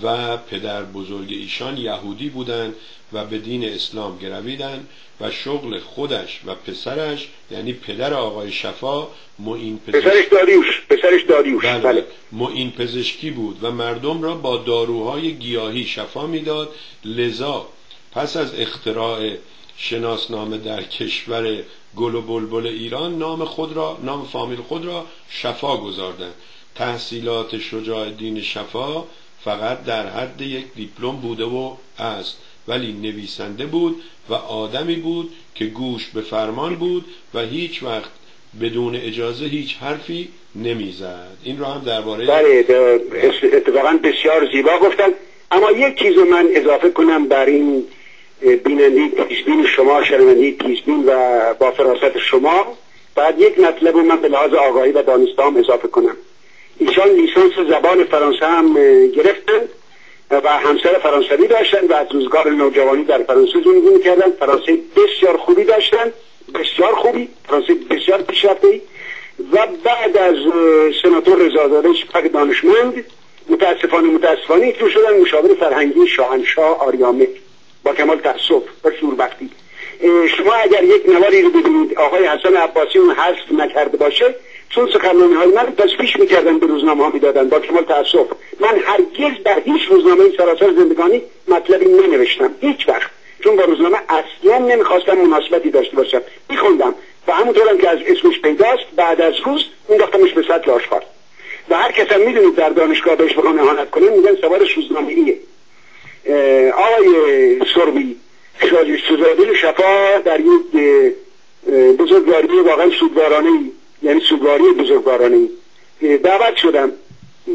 و پدر بزرگ ایشان یهودی بودند و به دین اسلام گرویدن و شغل خودش و پسرش یعنی پدر آقای شفا معین پزشکی پسرش داریوش پسرش داریوش. بله, بله. معین پزشکی بود و مردم را با داروهای گیاهی شفا می‌داد. لذا پس از اختراع شناسنامه در کشور گل و بلبل ایران نام خود را نام فامیل خود را شفا گذاردند تحصیلات شجاع دین شفا فقط در حد یک دیپلم بوده و است ولی نویسنده بود و آدمی بود که گوش به فرمان بود و هیچ وقت بدون اجازه هیچ حرفی نمی‌زد. این را هم درباره بله اتفاقا بسیار زیبا گفتن. اما یک چیز من اضافه کنم بر این بینندی پیشبین شما شنوندی پیشبین و با فراست شما. بعد یک مطلب من به لحاظ آگاهی و دانستام اضافه کنم. ایشان لیسانس زبان فرانسه هم گرفتند و همسر فرانسوی داشتن و از روزگار نوجوانی در فرانسه زندگی می‌کردن فرانسه بسیار خوبی داشتن بسیار خوبی. فرانسه بسیار پیشرفته و بعد از سناتور رضا شپک دانشمند متاسفانه متاسفانه تو شدن مشاور فرهنگی شاهنشاه آریامه. با کمال تاسف و شوربختی شما اگر یک نواری رو ببینید آقای حسن عباسی اون حذف نکرده باشه چون سخنرانی های من تشویش می‌کردن به روزنامه ها می‌دادن. با کمال تاسف من هرگز در هیچ روزنامه سراسر زندگانی مطلبی ننوشتم. هیچ وقت. چون با روزنامه اصلا نمی‌خواستم مناسبتی داشته باشم. میخوندم. و همونطورم که از اسمش پیداست بعد از روز انداختمش به سطل آشغال. و هر کس هم می‌دونید در دانشگاه بهش بخوام اهانت کنه میگن سوار روزنامه ایه آقای سربی شجاعدین شفا در یک بزرگواری واقعا سودوارانه یعنی سوگواری بزرگوارانه دعوت شدم.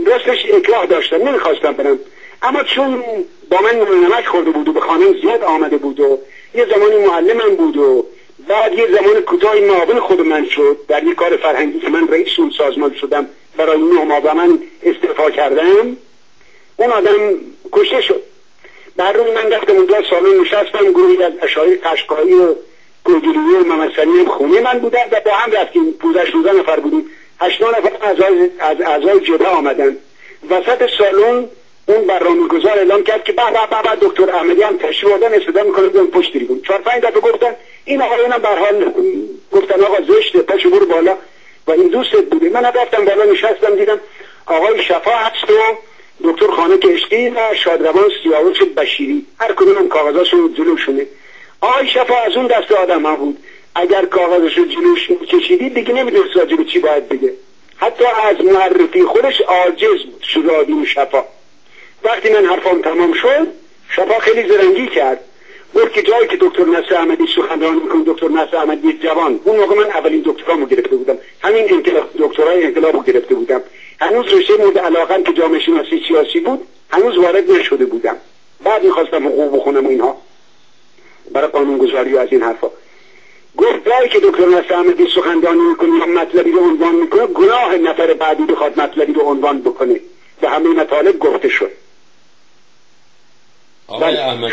راستش اکراه داشتم نمی‌خواستم برم. اما چون با من نمک خورده بود و به خانم زیاد آمده بود و یه زمانی معلمم بود و بعد یه زمان کوتاهی معاون خود من شد در یک کار فرهنگی که من رئیس اون سازمان شدم برای نه ماه و من استعفا کردم اون آدم کشته شد. در روی من رفتم اونجا سالن نشستم گروهی از اشایر قشقایی و و ممسنی خونه من بودن و با هم رفتیم. 15 16 نفر بودیم. 8 نفر از از اعضای جبهه آمدن. وسط سالن اون برنامه گذار اعلام کرد که بعد بعد دکتر احمدی هم تشریف آوردن استفاده می‌کنه بیان پشت تریبون چهار پنج دفعه گفتن این آقایون هم به حال گفتن آقا زشته پاش برو بالا. و این دوستت بوده. من رفتم بالا نشستم دیدم آقای شفا هست و دکتر خانه کشتی و شادروان سیاوش بشیری. هر کدوم هم کاغذاشو جلوشونه. آقای شفا از اون دست آدم ها بود. اگر کاغذش رو جلوش کشیدی دیگه نمی‌دونست راجب چی باید بگه. حتی از معرفی خودش عاجز بود. شجاعی شفا. وقتی من حرفام تمام شد شفا خیلی زرنگی کرد. گفت که جایی که دکتر نصر احمدی سخنرانی می‌کنه دکتر نصر احمدی جوان. اون موقع من اولین دکترامو گرفته بودم. همین انقلاب دکترای انقلابو گرفته بودم. هنوز رشته مورد علاقم که جامعه شناسی سیاسی بود هنوز وارد نشده بودم. بعد می‌خواستم حقوق بخونم اینها. برای قانون گذاری از این حرفا. گفت جایی که دکتر نصر احمدی سخنرانی می‌کنه یا مطلبی رو عنوان می‌کنه گناه نفر بعدی بخواد مطلبی رو عنوان بکنه. به همه مطالب گفته شد. آقای بله. احمد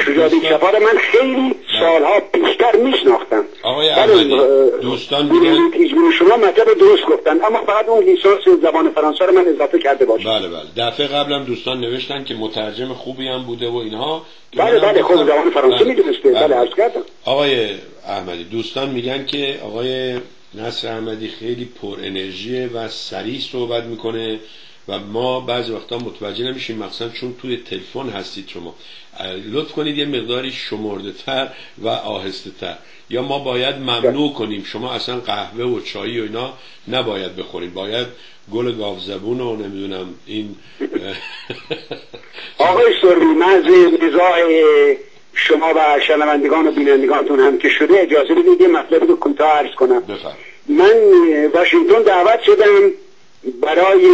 شفار من خیلی سالها پیشتر میشناختم. آقای بله، احمدی دوستان میگن شما مطلب درست گفتن اما فقط اون لیسانس زبان فرانسه رو من اضافه کرده باشم. بله بله. دفعه قبلم دوستان نوشتن که مترجم خوبی هم بوده و اینها. بله بله خود زبان فرانسه بله. می‌دونسته. بله, بله عرض کردم. آقای احمدی دوستان میگن که آقای نصر احمدی خیلی پر انرژیه و سریع صحبت می‌کنه و ما بعضی وقتا متوجه نمیشیم مخصوصا چون توی تلفن هستید شما. لطف کنید یه مقداری شمرده تر و آهسته تر. یا ما باید ممنوع کنیم. شما اصلا قهوه و چایی و اینا نباید بخورید. باید گل گاو زبون و نمی‌دونم این آقای سرمی من نزاع شما و شنوندگان و بینندگانتون هم که شده اجازه بدید یه مطلب رو کوتاه عرض کنم. من واشنگتن دعوت شدم برای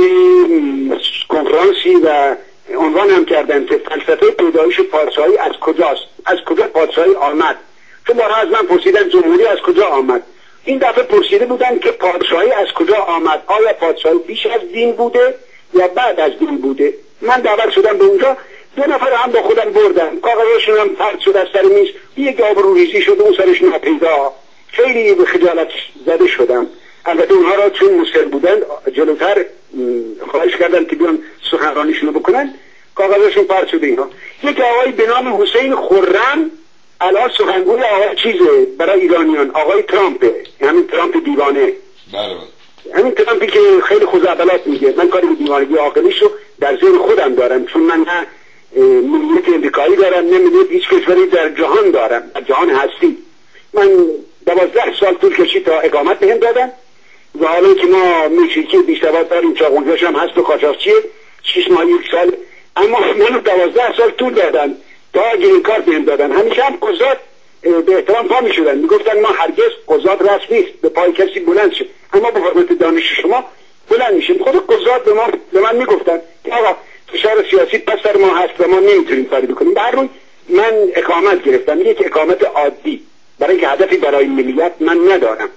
کنفرانسی و عنوان هم کردن که فلسفه پیدایش پادشاهی از کجاست؟ از کجا پادشاهی آمد؟ چون بارها از من پرسیدن جمهوری از کجا آمد؟ این دفعه پرسیده بودن که پادشاهی از کجا آمد؟ آیا پادشاهی بیش از دین بوده یا بعد از دین بوده؟ من دعوت شدم به اونجا. دو نفر هم با خودم بردم کاغذشون هم پرد شد از سر میز. یک آب ریزی شد اون سرش ناپیدا. خیلی به خجالت زده شدم. البته اونها را چون مسر بودن جلوتر خواهش کردن که بیان سخنرانیشون بکنن. کاغذشون پرد شده اینها. یک آقای به نام حسین خورم الان سخنگوی آقای چیزه برای ایرانیان. آقای ترامپه همین ترامپ دیوانه. بله همین ترامپی که خیلی خزعبلات میگه. من کاری به دیوانگی عاقلیش رو در ذهن خودم دارم چون من نه ملیت امریکایی دارم نه ملیت هیچ کشوری در جهان دارم. در جهان هستی. من دوازده سال طول کشید تا اقامت بهم دادن. و حالا که ما میشیکی بیشتر داریم چاقونجاش هم هست و قاچاقچیه شیش ماه یک سال اما منو دوازده سال طول دادن. تا گرین کار بهم دادن. همیشه هم قضات به احترام پا می شدن ما هرگز قضات رسم نیست. به پای کسی بلند شد اما به حرمت دانش شما بلند میشیم. خود قضات به ما به من می‌گفتن. آقا فشار سیاسی پس ما هست و ما نمی‌تونیم کاری بکنیم. روی من اقامت گرفتم. یک اقامت عادی. برای اینکه هدفی برای ملیت من ندارم.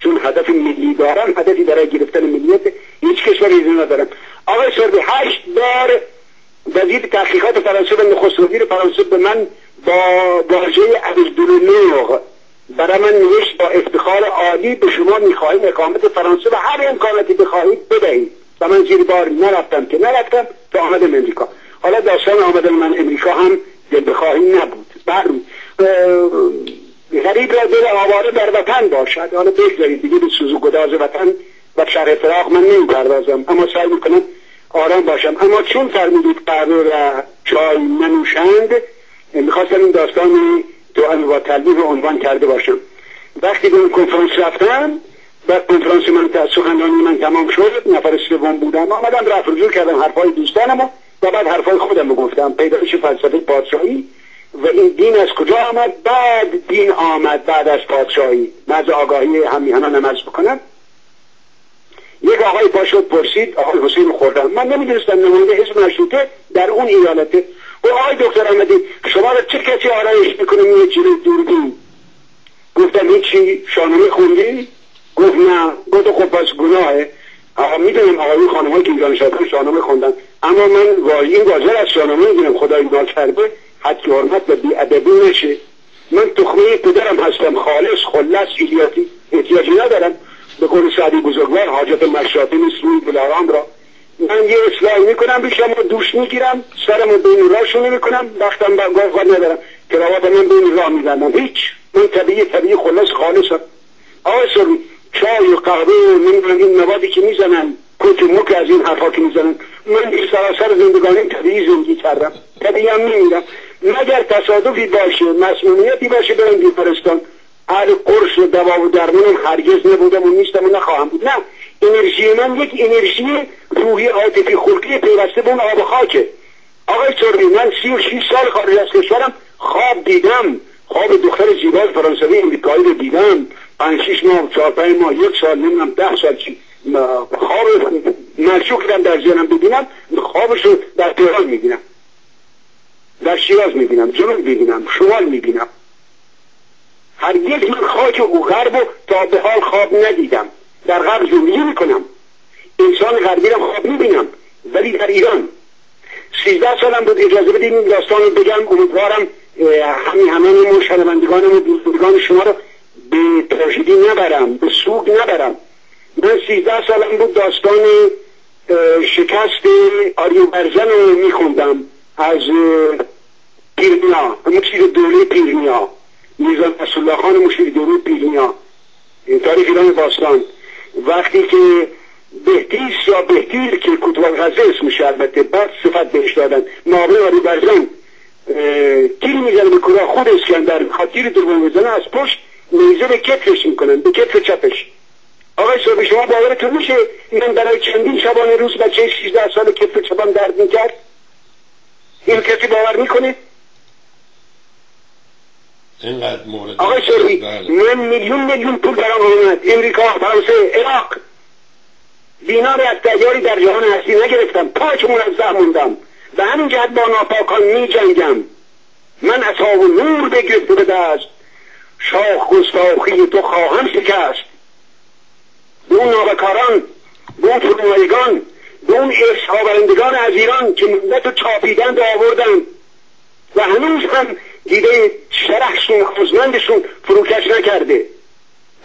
چون هدف ملی دارم هدفی برای گرفتن ملیت هیچ کشوری ندارم. آقای سربی هشت بار وزیر تحقیقات فرانسه و نخست وزیر فرانسه به من با واژه عبدالنور برای من نوشت با افتخار عالی به شما می‌خواهیم اقامت فرانسه و هر امکاناتی بخواهید بدهید. و من زیر بار نرفتم که نرفتم تا آمدم امریکا. حالا داستان آمدن من امریکا هم دل بخواهی نبود. بر غریب را دل آواره در وطن باشد. حالا بگذارید دیگه به سوزو گداز وطن و شرح فراغ من نمی‌پردازم. اما سعی می‌کنم آرام باشم. اما چون فرمودید قهوه و چای ننوشند می‌خواستم این داستان دو و تلویح رو عنوان کرده باشم. وقتی به اون کنفرانس رفتم و کنفرانس من سخنرانی من تمام شد نفر سوم بودم. آمدم رفت رجوع کردم حرفای دوستانم و بعد حرفای خودم رو گفتم. پیدایش فلسفه پادشاهی و این دین از کجا آمد؟ بعد دین آمد بعد از پادشاهی. من آگاهی همیهنان نماز بکنم. یک آقای پاشد پرسید آقای حسین خوردم من نمی‌دونستم نماینده حزب مشروطه در اون ایالته. و آقای دکتر احمدی شما را چه کسی آرایش می‌کنه؟ میه چیز دوربین. گفتم هیچی شانوی خوندی؟ گفت نه. گفت خب پس گناهه. آقا می‌دونم آقای خانمایی که اینجا نشستن شاهنامه خوندن. اما من این واژه از شاهنامه می‌دونم خدای کرده حد حرمت و بیادبی نشه. من تخمه پدرم هستم. خالص خلص ایلیاتی احتیاجی ندارم. به قول سعدی بزرگوار حاجت مشاطی نیست روی بلارام را. من یه اصلاحی می‌کنم بیشتر ما دوش می‌گیرم سرم بین راه می‌کنم وقتم گاه ندارم. کراوات من بین راه می‌زنم هیچ. من طبیعی طبیعی خلاص خالصم آقای سروی چای و قهوه و این موادی که می‌زنن کت مک از این حرفا که می‌زنن. من سراسر زندگانی طبیعی زندگی کردم. طبیعی هم میمیرم مگر تصادفی باشه مسئولیتی باشه برم بیمارستان. اهل قرص و دوا و درمانم هرگز نبودم و نیستم و نخواهم بود. نه انرژی من یک انرژی روحی عاطفی خلقی پیوسته به اون آب خاکه. آقای سربی من سی و شیش سال خارج از کشورم خواب دیدم. خواب دختر زیبای فرانسوی امریکایی رو دیدم. پنج شیش ماه چهار پنج ماه یک سال نمی‌دونم ده سال چی. خواب مرشوق کردم در ذهنم ببینم خوابش رو در تهران می‌بینم. در شیراز می‌بینم جنوب می‌بینم شمال می‌بینم. هرگز من خاک او غرب تا به حال خواب ندیدم. در غرب زندگی می‌کنم. انسان غربی را خواب می‌بینم. ولی در ایران. سیزده سالم بود اجازه بدید این داستان رو بگم. امیدوارم همین همان ما شنوندگانم و بزرگان شما رو به تراژدی نبرم به سوگ نبرم. من سیزده سالم بود داستان شکست آریو برزن رو میخوندم. از پیرنیا مشیر دوله پیرنیا میزان رسول خان مشیر دوله پیرنیا تاریخ ایران باستان. وقتی که بهتیس یا بهتیر که کتوال غزه اسمش البته بعد صفت بهش دادن نامه آری برزن تیر می‌زنه به کلا خود اسکندر خاطیر دوم می‌زنه از پشت نیزه به کتفش می‌کنن به کتف چپش. آقای صبح شما باورتون میشه من برای چندین شبانه روز بچه 16 سال کتف چپم درد می‌کرد؟ این کسی باور می‌کنه اینقدر مورد آقای سروی بله. من میلیون میلیون پول برام اومد امریکا فرانسه عراق. دینار از تجاری در جهان هستی نگرفتم. پاچمون از زه موندم. به همین جهت با ناپاکان می جنگم من اصحاب نور بگرفت به دست. شاخ گستاخی تو خواهم شکست. به اون نابکاران به اون فرمایگان به اون ارش از ایران که ملت رو چاپیدند آوردن. و هنوز هم دیده شرحشون خزمندشون فروکش نکرده.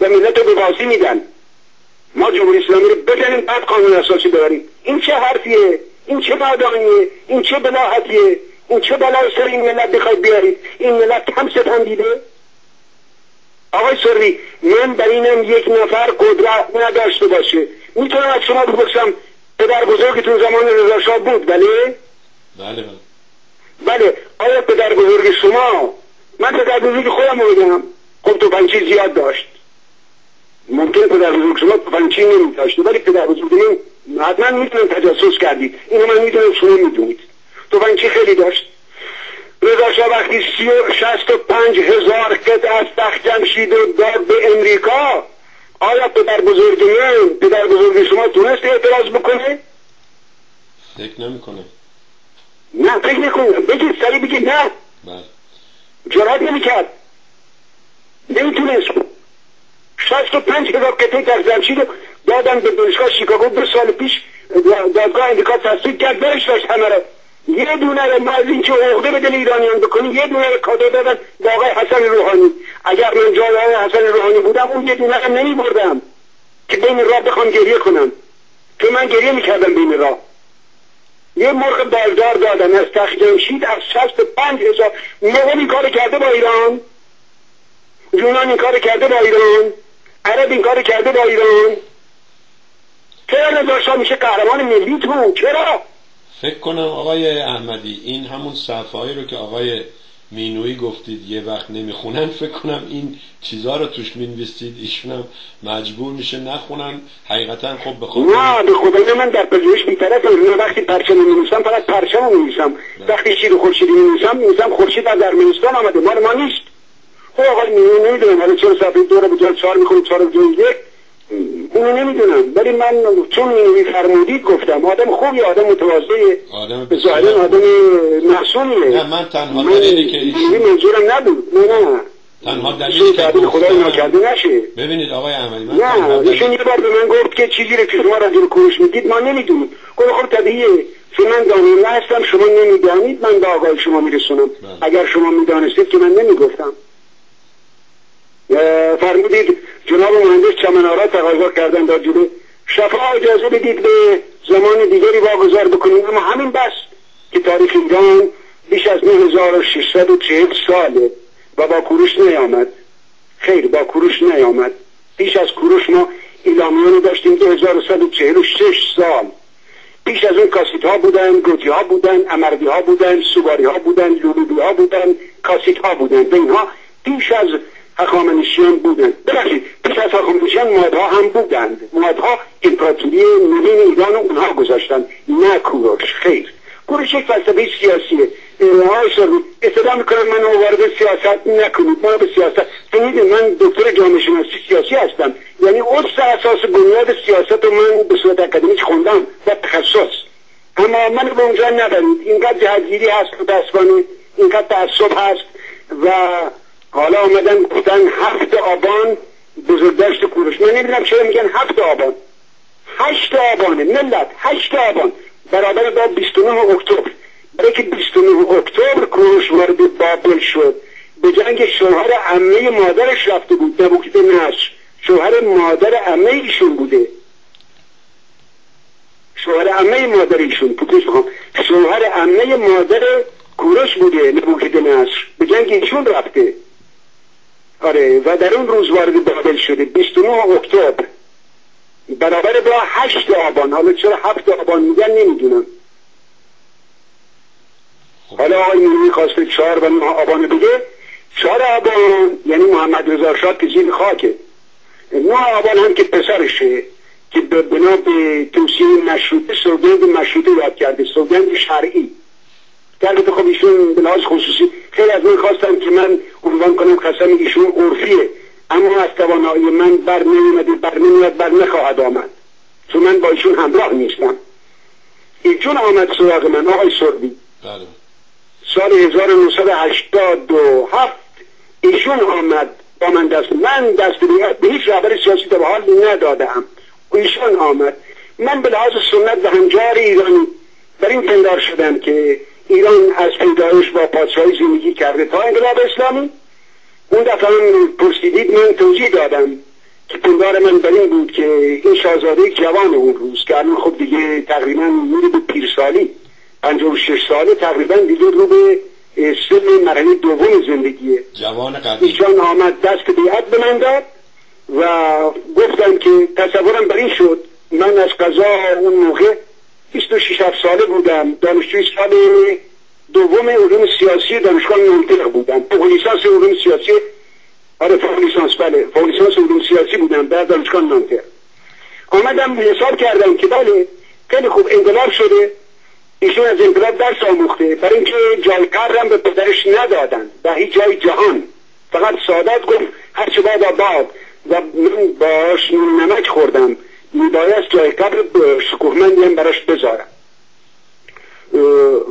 و ملت رو به بازی میدن. ما جمهوری اسلامی رو بزنیم بعد قانون اساسی ببریم. این چه حرفیه؟ این چه نادانیه این چه بلاحتیه؟ این چه بلای سر این ملت بخواید بیارید؟ این ملت کم ستم دیده آقای سری من بر اینم یک نفر قدرت نداشته باشه. می‌تونم از شما بپرسم پدر بزرگتون زمان رضا بود؟ بله بله. بله. آیا پدر بزرگ شما؟ من پدر بزرگ خودم رو بگم خب تو پنچی زیاد داشت. ممکن پدر بزرگ شما تو پنچی نمی داشته ولی پدر بزرگ من حتما می‌تونم تجسس کردید. اینو من می‌دونم شما می‌دونید. تو پنچی خیلی داشت. رضا شاه وقتی سی و شست و پنج هزار کت از تخت جمشید رو داد به امریکا آیا پدر بزرگ من پدر بزرگ شما تونست اعتراض بکنه؟ فکر نمی‌کنه. نه فکر نکنه بگید سری بگید نه. بله. جرات نمی‌کرد. نمی‌تونست. شست و پنج هزار تخت جمشید رو دادن به دانشگاه شیکاگو. دو سال پیش دادگاه امریکا تصدیق کرد. برش داشت همه یه دونه رو ما از اینکه عقده به دل ایرانیان بکنی یه دونه رو کادو دادن به آقای حسن روحانی. اگر من جای آقای حسن روحانی بودم اون یه دونه رو نمی بردم که بین راه بخوام گریه کنم. که من گریه می‌کردم بین راه. یه مرغ بالدار دادن. از تخت جمشید از شست پنج هزار. مغول این کار کرده با ایران؟ یونان این کار کرده با ایران؟ عرب این کار کرده با ایران؟ چرا نظر میشه قهرمان ملیتون چرا؟ فکر کنم آقای احمدی این همون صفحه رو که آقای مینوی گفتید یه وقت نمی‌خونن فکر کنم این چیزها رو توش می‌نویسید ایشون هم مجبور میشه نخونن. حقیقتا خب به خود نه به خدا من در پژوهش بیطرفم من وقتی پرچم می‌نویسم فقط پرچم می‌نویسم. وقتی شیر خورشیدی می‌نویسم می‌نویسم خورشید از ارمنستان آمده. مال ما نیست. خب آقای مینوی نمی‌دونم حالا چرا صفحه دو رو به جای چهار می‌خونید چهار یک؟ اونو نمی‌دونم. ولی من چون مینوی فرمودید گفتم. آدم خوبی آدم متواضعه به ظاهر آدم معصومیه. نه من تنها دلیلی که ایشون منظورم نبود. نه نه. تنها دلیلی که خدای ناکرده نشه. ببینید آقای احمدی من نه ایشون یه بار به من گفت که چیزی رو که شما راجع کوروش میگید ما نمی‌دونیم. گفت خب طبیعیه. چون من دانیم هستم شما نمی‌دانید من به آقای شما میرسونم. بله. اگر شما می‌دانستید که من نمی‌گفتم. فرمودید جناب مهندس چمنارا تقاضا کردن در جلو. شفا اجازه بدید به زمان دیگری واگذار بکنیم. اما همین بس که تاریخ ایران بیش از 9640 ساله و با کوروش نیامد. خیر با کوروش نیامد. پیش از کوروش ما ایلامیان داشتیم 2146 سال. پیش از اون کاسیت ها بودن گوتی ها بودن امردی ها بودن سوگاری ها بودن لولوبی ها بودن کاسیت ها بودن. به اینها پیش از هخامنشیان بودند ببخشید پیش از هخامنشیان مادها هم بودند. مادها امپراتوری نوین ایران اونها گذاشتن. نه کوروش خیر. کوروش یک فلسفه سیاسیه. های سرود اصلا می‌کنم من وارد سیاست نکنید. ما به سیاست ببینید من دکتر جامعه شناسی سیاسی هستم. یعنی اصل اساس بنیاد سیاست رو من به صورت اکادمیک خوندم و تخصص. اما من به اونجا نبرید. اینقدر جهتگیری هست دستبانی اینقدر تعصب هست و حالا آمدن گفتن هفت آبان بزرگداشت کوروش. من نمی‌دونم چرا میگن هفت آبان. هشت آبانه ملت هشت آبان. برابر با 29 اکتبر. برای که 29 اکتبر کوروش وارد بابل شد. به جنگ شوهر عمه مادرش رفته بود نبوکت نش شوهر مادر عمه ایشون بوده. شوهر عمه مادر ایشون پوتش بخوام. شوهر عمه مادر کوروش بوده نبوکت نصر به جنگ ایشون رفته. آره و در اون روز وارد بابل شده 29 اکتبر. برابر با 8 آبان. حالا چرا 7 آبان میگن نمی‌دونم. حالا آقای می‌روی خواسته 4 و 9 آبان بگه. 4 آبان یعنی محمد رضا شاه که زیر خاکه. 9 آبان هم که پسرشه که بنا به توصیه مشروطه سوگند مشروطه یاد کرده. سوگند شرعی. در خب ایشون به لحاظ خصوصی خیلی از من خواستم که من عنوان کنم قسم ایشون عرفیه. اما از توانایی من بر نمیمده بر نمیاد بر نخواهد آمد. چون من با ایشون همراه نیستم. ایشون آمد سراغ من آقای سردی بله. سال 1987 ایشون آمد با من دست من دست به هیچ رهبر سیاسی در حال ندادم. ایشون آمد. من به لحاظ سنت و هنجار ایرانی بر این پندار شدم که ایران از پیدایش با پادشاهی زندگی کرده تا انقلاب اسلامی. اون دفعه هم پرسیدید من توضیح دادم که پندار من بر این بود که این شاهزاده جوان اون روز که الان خب دیگه تقریبا میره به پیرسالی پنجاه و شش ساله تقریبا دیگه رو به سن مرحله دوم زندگیه. جوان قوی. ایشان آمد دست بیعت به من داد و گفتم که تصورم بر این شد من از قضا اون موقع 26 ساله بودم. دانشجوی سال دوم علوم سیاسی دانشگاه منطق بودم فوق لیسانس علوم سیاسی. آره فوق لیسانس. بله فوق لیسانس علوم سیاسی بودم در دانشگاه منطق آمدم حساب کردم که بله خیلی خوب انقلاب شده. ایشون از انقلاب درس آموخته. برای اینکه جای به پدرش ندادن. در هیچ جای جهان. فقط سادات گفت هرچه بعد آباد و من باش نمک خوردم. میبایست جای قبر شکوهمندی هم براش بذارم.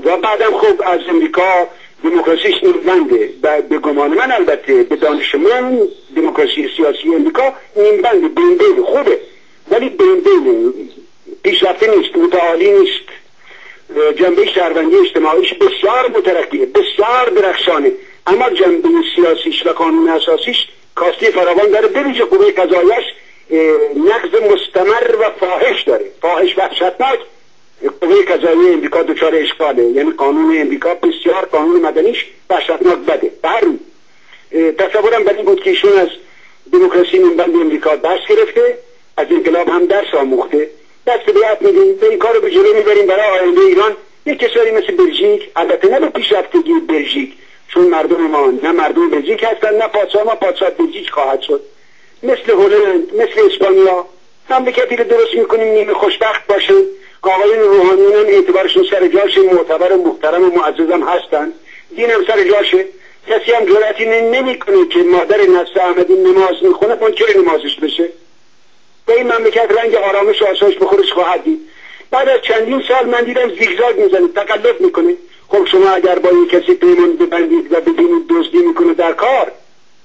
و بعدم خب از امریکا دموکراسیش نیمبنده به گمان من البته به دانش من دموکراسی سیاسی امریکا نیمبنده بینده خوبه. ولی بینده پیشرفته نیست متعالی نیست. جنبه شهروندی اجتماعیش بسیار مترقیه بسیار درخشانه. اما جنبه سیاسیش و قانون اساسیش کاستی فراوان داره بریج قوه قضایش نقض مستمر و فاحش داره. فاحش وحشتناک. قوه قضایی امریکا دچار اشکاله یعنی قانون امریکا بسیار قانون مدنیش وحشتناک بده. بر تصورم بر این بود که ایشون از دموکراسی منبند امریکا درس گرفته از انقلاب هم درس آموخته. دست بیعت میدیم به این کار رو به جلو می‌بریم برای آینده ایران. یک کشوری مثل بلژیک. البته نه به پیشرفتگی بلژیک چون مردم ما نه مردم بلژیک هستن نه پادشاه ما پادشاه بلژیک خواهد شد. مثل هلند مثل اسپانیا. مملکتی رو درست می‌کنیم نیمه خوشبخت باشه. آقایون روحانیون هم اعتبارشون سر جاشه. معتبر و محترم و معززم هستن. دین هم سر جاشه. کسی هم جرأتی نمی‌کنه که مادر نسل احمدی نماز می‌خونه چرا نمازش بشه؟ به این مملکت رنگ آرامش و آسایش به خودش خواهد دید. بعد از چندین سال من دیدم زیگزاگ می‌زنه. تقلب می‌کنه. خب شما اگر با این کسی پیمان ببندید و ببینید دزدی می‌کنه در کار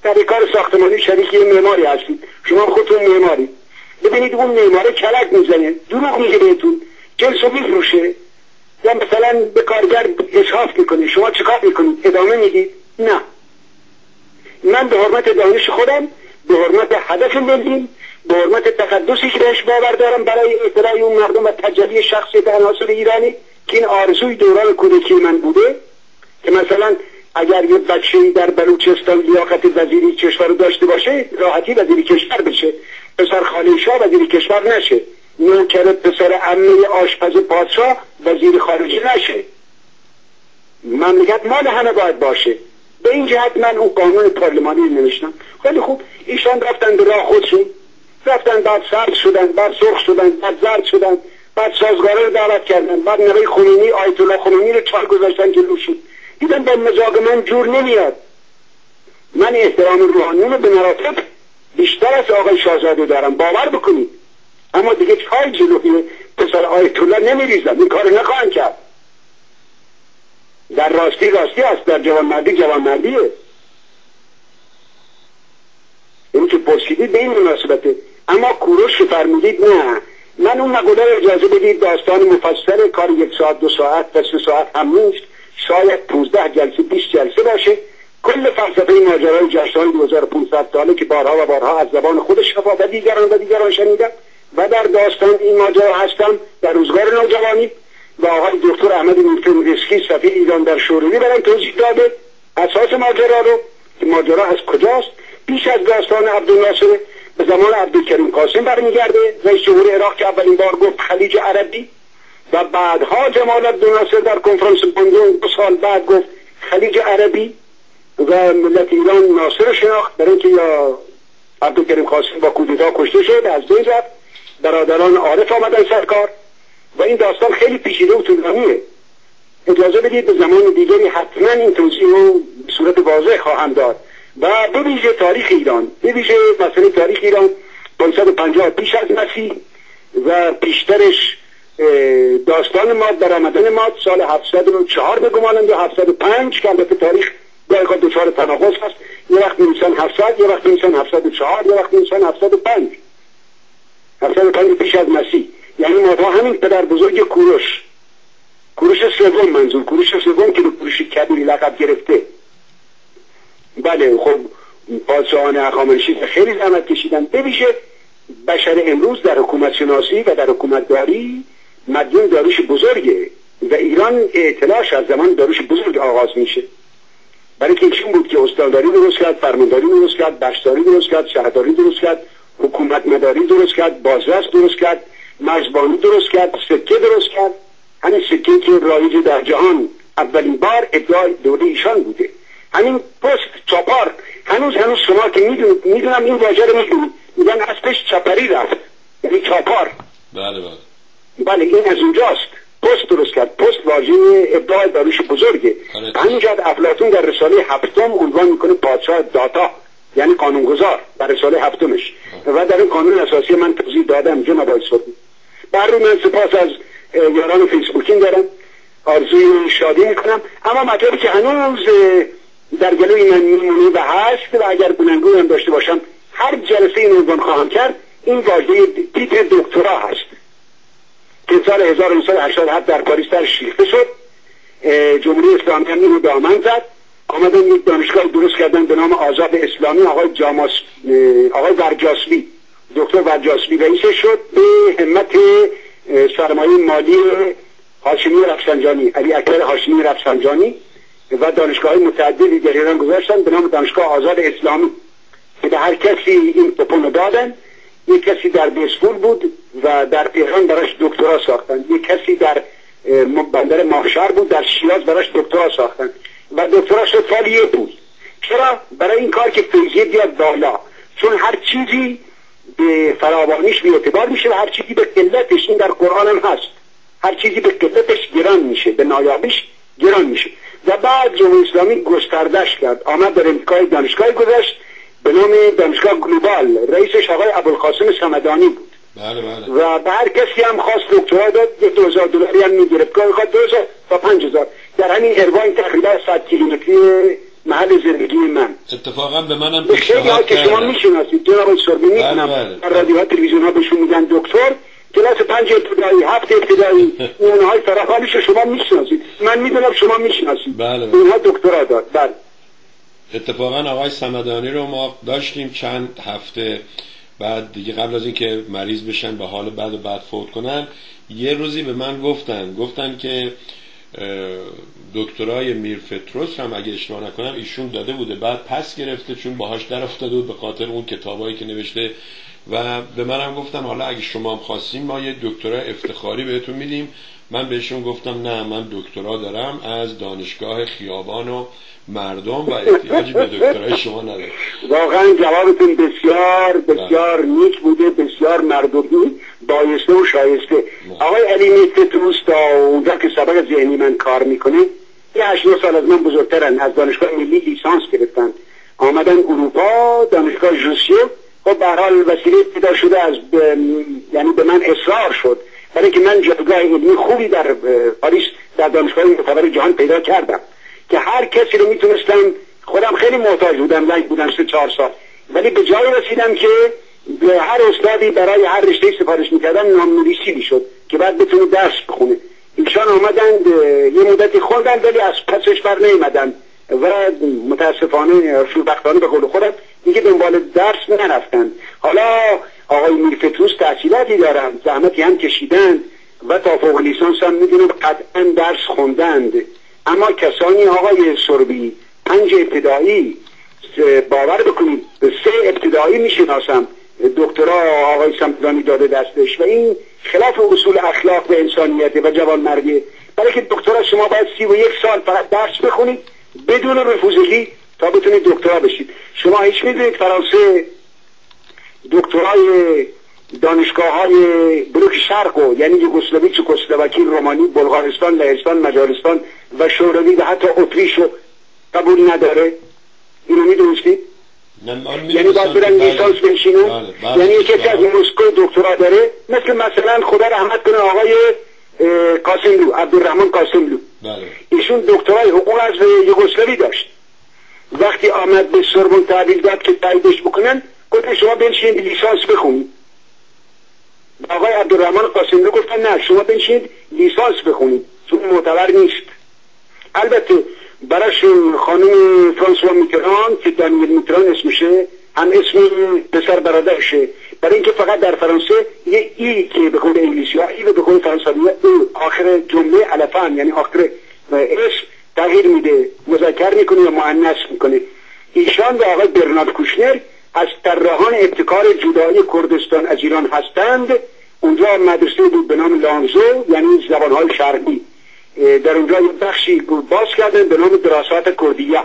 در کار ساختمانی شریک یه معماری هستید. شما خودتون معماری. ببینید اون معماره کلک می‌زنه دروغ میگه بهتون. جنس رو میفروشه. یا مثلا به کارگر اصحاف می‌کنه. شما چیکار می‌کنید؟ ادامه می‌دید؟ نه. من به حرمت دانش خودم به حرمت هدف ملی به حرمت تقدسی که بهش باور دارم برای اطلاع اون مردم و تجلی شخصیت عناصر ایرانی که این آرزوی دوران کودکی من بوده که مثلا اگر یه بچه در بلوچستان لیاقت وزیری کشور رو داشته باشه راحتی وزیری کشور بشه. پسر خاله شاه وزیری کشور نشه. نوکر پسر عمه آشپز پادشاه وزیر خارجی نشه. مملکت مال همه باید باشه. به این جهت من اون قانون پارلمانی نوشتم. خیلی خوب. ایشان رفتن به راه خودشون. رفتن بعد سرد شدن بعد سرخ شدن بعد زرد شدن بعد سازگاره رو دعوت کردن. بعد نوی خمینی آیت الله خمینی رو چهار گذاشتن جلوشون. دیدن با مزاق من جور نمیاد. من احترام روحانیون رو به مراتب بیشتر از آقای شاهزاده دارم. باور بکنید. اما دیگه چای جلوی پسر آیت الله نمیریزم. این کار نخواهند کرد. در راستی راستی است. در جوانمردی جوانمردیه. این که پرسیدید به این مناسبته. اما کوروش فرمودید نه. من اون مقوله اجازه بدید داستان مفصل کار یک ساعت دو ساعت و سه ساعت هم نیست. شاید 15 جلسه 20 جلسه باشه. کل فلسفه ماجرای جشنواره 2500 ساله که بارها و بارها از زبان خودش شفا و دیگران و دیگران شنیدم و در داستان این ماجرا هستم در روزگار نوجوانی. و آقای دکتر احمد ریسکی سفیر ایران در شوروی برای توضیح داده اساس ماجرا رو. که ماجرا از کجاست؟ پیش از داستان عبدالناصر به زمان عبدالکریم قاسم برمیگرده رئیس جمهور عراق که اولین بار گفت خلیج عربی. و بعدها جمال عبدالناصر در کنفرانس بندون دو سال بعد گفت خلیج عربی و ملت ایران ناصر شناخت. برای اینکه یا عبدالکریم قاسم با کودتا کشته شد از بین رفت. برادران عارف آمدن سرکار و این داستان خیلی پیچیده و طولانیه. اجازه بدید به زمان دیگری حتما این توضیح رو به صورت واضح خواهم داد. و به تاریخ ایران. به ویژه مسئله تاریخ ایران. 550 پیش از مسیح و پیشترش داستان ما در آمدن ما سال 704 بگمانند یا 705 که البته تاریخ گاهی دچار تناقض هست. یه وقت می‌نویسن 700 یه وقت می‌نویسن 704 یه وقت می‌نویسن 705 705 پیش از مسیح. یعنی ما همین پدر بزرگ کوروش. کوروش سوم منظور. کوروش سوم که به کوروش کبیری لقب گرفته. بله خب پادشاهان اخامنشی خیلی زحمت کشیدن. ببیشه بشر امروز در حکومت شناسی و در حکومت داری مدیون داروش بزرگه و ایران اطلاعش از زمان داروش بزرگ آغاز میشه. برای که ایشون بود که استانداری درست کرد فرمانداری درست کرد بخشداری درست کرد شهرداری درست کرد حکومت مداری درست کرد بازرس درست کرد مرزبانی درست کرد سکه درست کرد. همین سکه که رایج در جهان اولین بار ادعای دوره ایشان بوده. همین پست چاپار. هنوز هنوز شما که می‌دونم این واژه رو می‌دونید. میگن اسمش چاپری رفت. یعنی چاپار. بله بله. بله این از اونجاست. پست درست کرد. پست واژه ابداع داروش بزرگه. همینجا افلاتون در رساله هفتم عنوان می‌کنه پادشاه داتا یعنی قانونگذار در رساله هفتمش. و در این قانون اساسی من توضیح دادم جناب آقای برای من سپاس از یاران فیسبوکین دارم. آرزوی شادی می‌کنم. اما مطلبی که هنوز در گلوی من میمونه و هست و اگر بلنگوی هم داشته باشم هر جلسه این عنوان خواهم کرد این واژه تیتر دکترا هست. که سال 1987 در پاریس در شیخته شد. جمهوری اسلامی هم اینو دامن زد. آمدن یک دانشگاه درست کردن به نام آزاد اسلامی آقای جاماس آقای ورجاسبی دکتر ورجاسبی رئیسش شد به همت سرمایه مالی هاشمی رفسنجانی علی اکبر هاشمی رفسنجانی و دانشگاه متعددی در ایران گذاشتن به نام دانشگاه آزاد اسلامی. که به هر کسی این پوپونو دادن. یک کسی در بیسپول بود و در تهران براش دکترا ساختن. یک کسی در بندر ماهشار بود در شیراز براش دکترا ساختن. و دکترا شد سال یک بود. چرا؟ برای این کار که فیزیه بیاد بالا. چون هر چیزی به فراوانیش بی اعتبار میشه و هر چیزی به قلتش این در قرآن هم هست. هر چیزی به قلتش گران میشه به نایابیش گران میشه. و بعد جمهوری اسلامی گستردش کرد. آمد در امریکای دانشگاه گذاشت به نام دانشگاه گلوبال رئیسش آقای ابوالقاسم سمدانی بود. بله بله. و به هر کسی هم خواست دکترا داد یه دو هزار دلاری هم می‌گرفت که خواهد دو هزار تا پنج هزار. در همین اروان تقریبا صد کیلومتری محل زندگی من. اتفاقا به منم پیشنهاد که شما می‌شناسید جناب سربی می‌کنم بله. در رادیوها تلویزیون ها بهشون میگن دکتر. کلاس پنج ابتدایی هفت ابتدایی. اونهای فراخانش شما می‌شناسید. من می‌دونم شما می‌شناسید. بله بله. اونها دکترا داد. بله. اتفاقا آقای سمدانی رو ما داشتیم چند هفته بعد دیگه قبل از اینکه مریض بشن به حال بعد و بعد فوت کنن یه روزی به من گفتن گفتن که دکترای میر فتروس هم اگه اشتباه نکنم ایشون داده بوده بعد پس گرفته چون باهاش در افتاده بود به خاطر اون کتابایی که نوشته و به منم گفتن حالا اگه شما هم خواستیم ما یه دکترا افتخاری بهتون میدیم. من بهشون گفتم نه من دکترا دارم از دانشگاه خیابان و مردم و احتیاجی به دکترای شما نداره. واقعا جوابتون بسیار بسیار نیک بوده بسیار مردمی بایسته و شایسته. آقای علی متروس تا اونجا که سبق ذهنی من کار می‌کنه یه هشت سال از من بزرگترن از دانشگاه ملی لیسانس گرفتن. آمدن اروپا دانشگاه جوسیه خب به حال وسیله پیدا شده از ب... یعنی به من اصرار شد. برای که من جایگاه علمی خوبی در پاریس در دانشگاه معتبر جهان پیدا کردم. که هر کسی رو می‌تونستم خودم خیلی محتاج بودم لایک بودم سه چهار سال. ولی به جایی رسیدم که به هر استادی برای هر رشته سفارش می‌کردم نامنویسی می‌شد که بعد بتونه درس بخونه. ایشان آمدند یه مدتی خوندن ولی از پسش بر نیمدن و متاسفانه شوربختانه به قول خودم دیگه دنبال درس نرفتن. حالا آقای میرفتروس تحصیلاتی دارن زحمتی هم کشیدن و تا فوق لیسانس هم می‌دونم قطعا درس خوندند. اما کسانی آقای سربی پنج ابتدایی باور بکنید سه ابتدایی می‌شناسم. دکترا آقای سمتدانی داده دستش و این خلاف اصول اخلاق و انسانیت و جوان مرگه برای که دکترا شما باید سی و یک سال فقط درس بخونید بدون رفوزگی تا بتونید دکترا بشید. شما هیچ می‌دونید فرانسه دکترای دانشگاه های بلوک شرق و یعنی یوگسلاوی چکسلواکی رومانی بلغارستان لهستان مجارستان و شوروی و حتی اتریش رو قبول نداره. اینو می‌دونستید یعنی باید برن بله. لیسانس بنشینن؟ بله، بله. یعنی یکی از مسکو دکترا داره مثل مثلا خدا رحمت کنه آقای قاسملو عبدالرحمن قاسملو ایشون دکترای حقوق از یوگسلاوی داشت. وقتی آمد به سربون تحویل داد که تاییدش بکنن گفتن شما بنشینید لیسانس بخونید. آقای عبدالرحمن قاسملو گفتن نه شما بنشینید لیسانس بخونید. چون معتبر نیست. البته براش خانم فرانسوا میتران که دانیل میتران اسمشه هم اسم پسر برادرشه. برای اینکه فقط در فرانسه یه ای که به قول انگلیسی ها ای به قول فرانسوی او آخر جمله علفان یعنی آخر اسم تغییر میده. مذکر می‌کنه یا معنیس می‌کنه. ایشان و آقای برنارد کوشنر از طراحان ابتکار جدایی کردستان از ایران هستند اونجا مدرسه بود به نام لانزو یعنی زبانهای شرقی. در اونجا یه بخشی باز کردن به نام دراسات کردیه.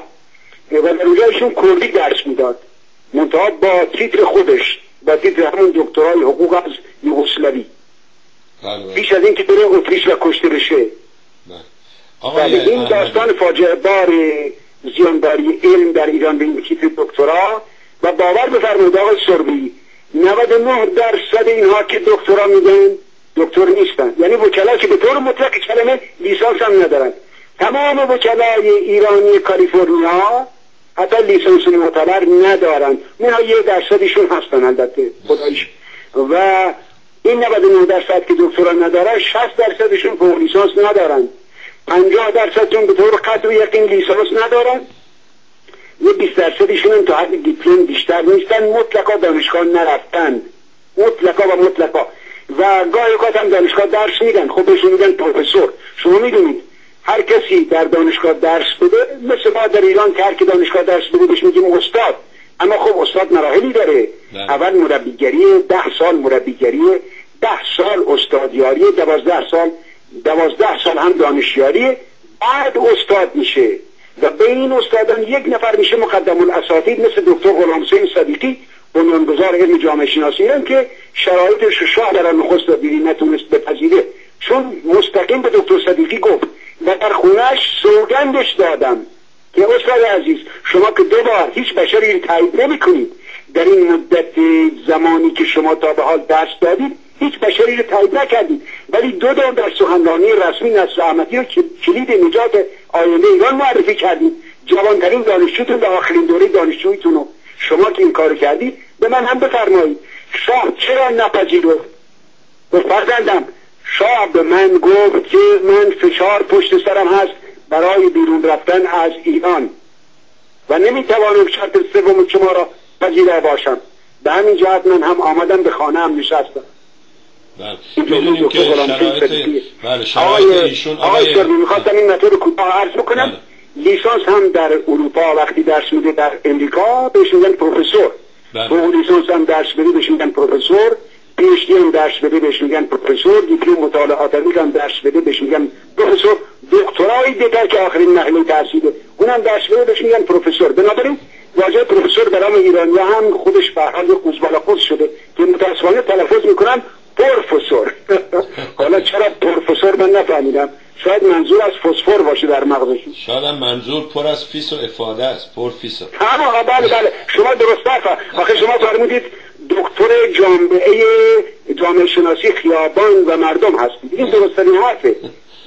و در اونجا ایشون کردی درس می‌داد. منتها با تیتر خودش با تیتر همون دکترای حقوق از یوگسلاوی. بله، بله. پیش از اینکه بره اتریش و کشته بشه. بله. بله این داستان فاجعه بار زیانداری علم در ایران به این تیتر دکترا. و باور بفرمایید آقای سربی 99 درصد اینها که دکترا میگن دکتر نیستن. یعنی وکلا که به طور مطلق کلمه لیسانس هم ندارن. تمام وکلای ایرانی کالیفرنیا حتی لیسانس معتبر ندارن. منها یه درصدشون هستن البته. خدایش. و این 99 درصد که دکترا ندارن 60 درصدشون فوق لیسانس ندارن. 50 درصدشون به طور قطع و یقین لیسانس ندارن. یه 20 درصدشون هم تا حد دیپلم بیشتر نیستن مطلقا دانشگاه نرفتن. مطلقا و مطلقا. و گاهی اوقات هم دانشگاه درس میدن. خب بهشون میگن پروفسور. شما می‌دونید هر کسی در دانشگاه درس بده مثل ما در ایران که هر کی دانشگاه درس بده بهش میگیم استاد. اما خب استاد مراحلی داره. ده. اول مربیگری ده سال مربیگری ده سال استادیاری دوازده سال دوازده سال هم دانشیاری بعد استاد میشه. و به این استادان یک نفر میشه مقدم الاساتید مثل دکتر غلام صدیقی بنیانگذار علم جامعه شناسی هم که شرایط شاه در نخست دیدی نتونست بپذیره. چون مستقیم به دکتر صدیقی گفت و در خونهش سوگندش دادم که استاد عزیز شما که دو بار هیچ بشری تایید نمی کنید در این مدت زمانی که شما تا به حال درس دادید هیچ بشری رو تایید نکردید. ولی دو دور در سخنرانی رسمی نصر احمدی رو کلید نجات آینده ایران معرفی کردید جوانترین دانشجوتون به آخرین دوره دانشجویتون رو. شما که این کار کردید به من هم بفرمایید شاه چرا نپذیرفت به فرزندم شاه به من گفت که من فشار پشت سرم هست برای بیرون رفتن از ایران. و نمی‌توانم شرط سوم شما را پذیره باشم. به همین جهت من هم آمدم به خانه هم نشستم. بله. که شرایط بله شرایط ایشون آقای می‌خواستم این مطور کوتاه عرض بکنم. بله. لیسانس هم در اروپا وقتی درس میده در امریکا بهش میگن پروفسور. فوق لیسانس هم درس بده بهش میگن پروفسور. پیشتی هم درس بده بهش میگن پروفسور. دیپلم مطالعات هم درس بده بهش میگن پروفسور دکترای دیگر که آخرین محله تحصیله اونم درس بده بهش میگن پروفسور بنابراین واژه پروفسور در ایرانی هم خودش به حال قوز شده که متاسفانه تلفظ می‌کنن پروفسور حالا چرا پروفسور من نفهمیدم شاید منظور از فسفر باشه در مغزشون شاید منظور پر از فیس و افاده است پر فیس بله بله. شما درست آخه شما فرمودید دکتر جامعه جامعه شناسی خیابان و مردم هستید این درست ترین حرفه.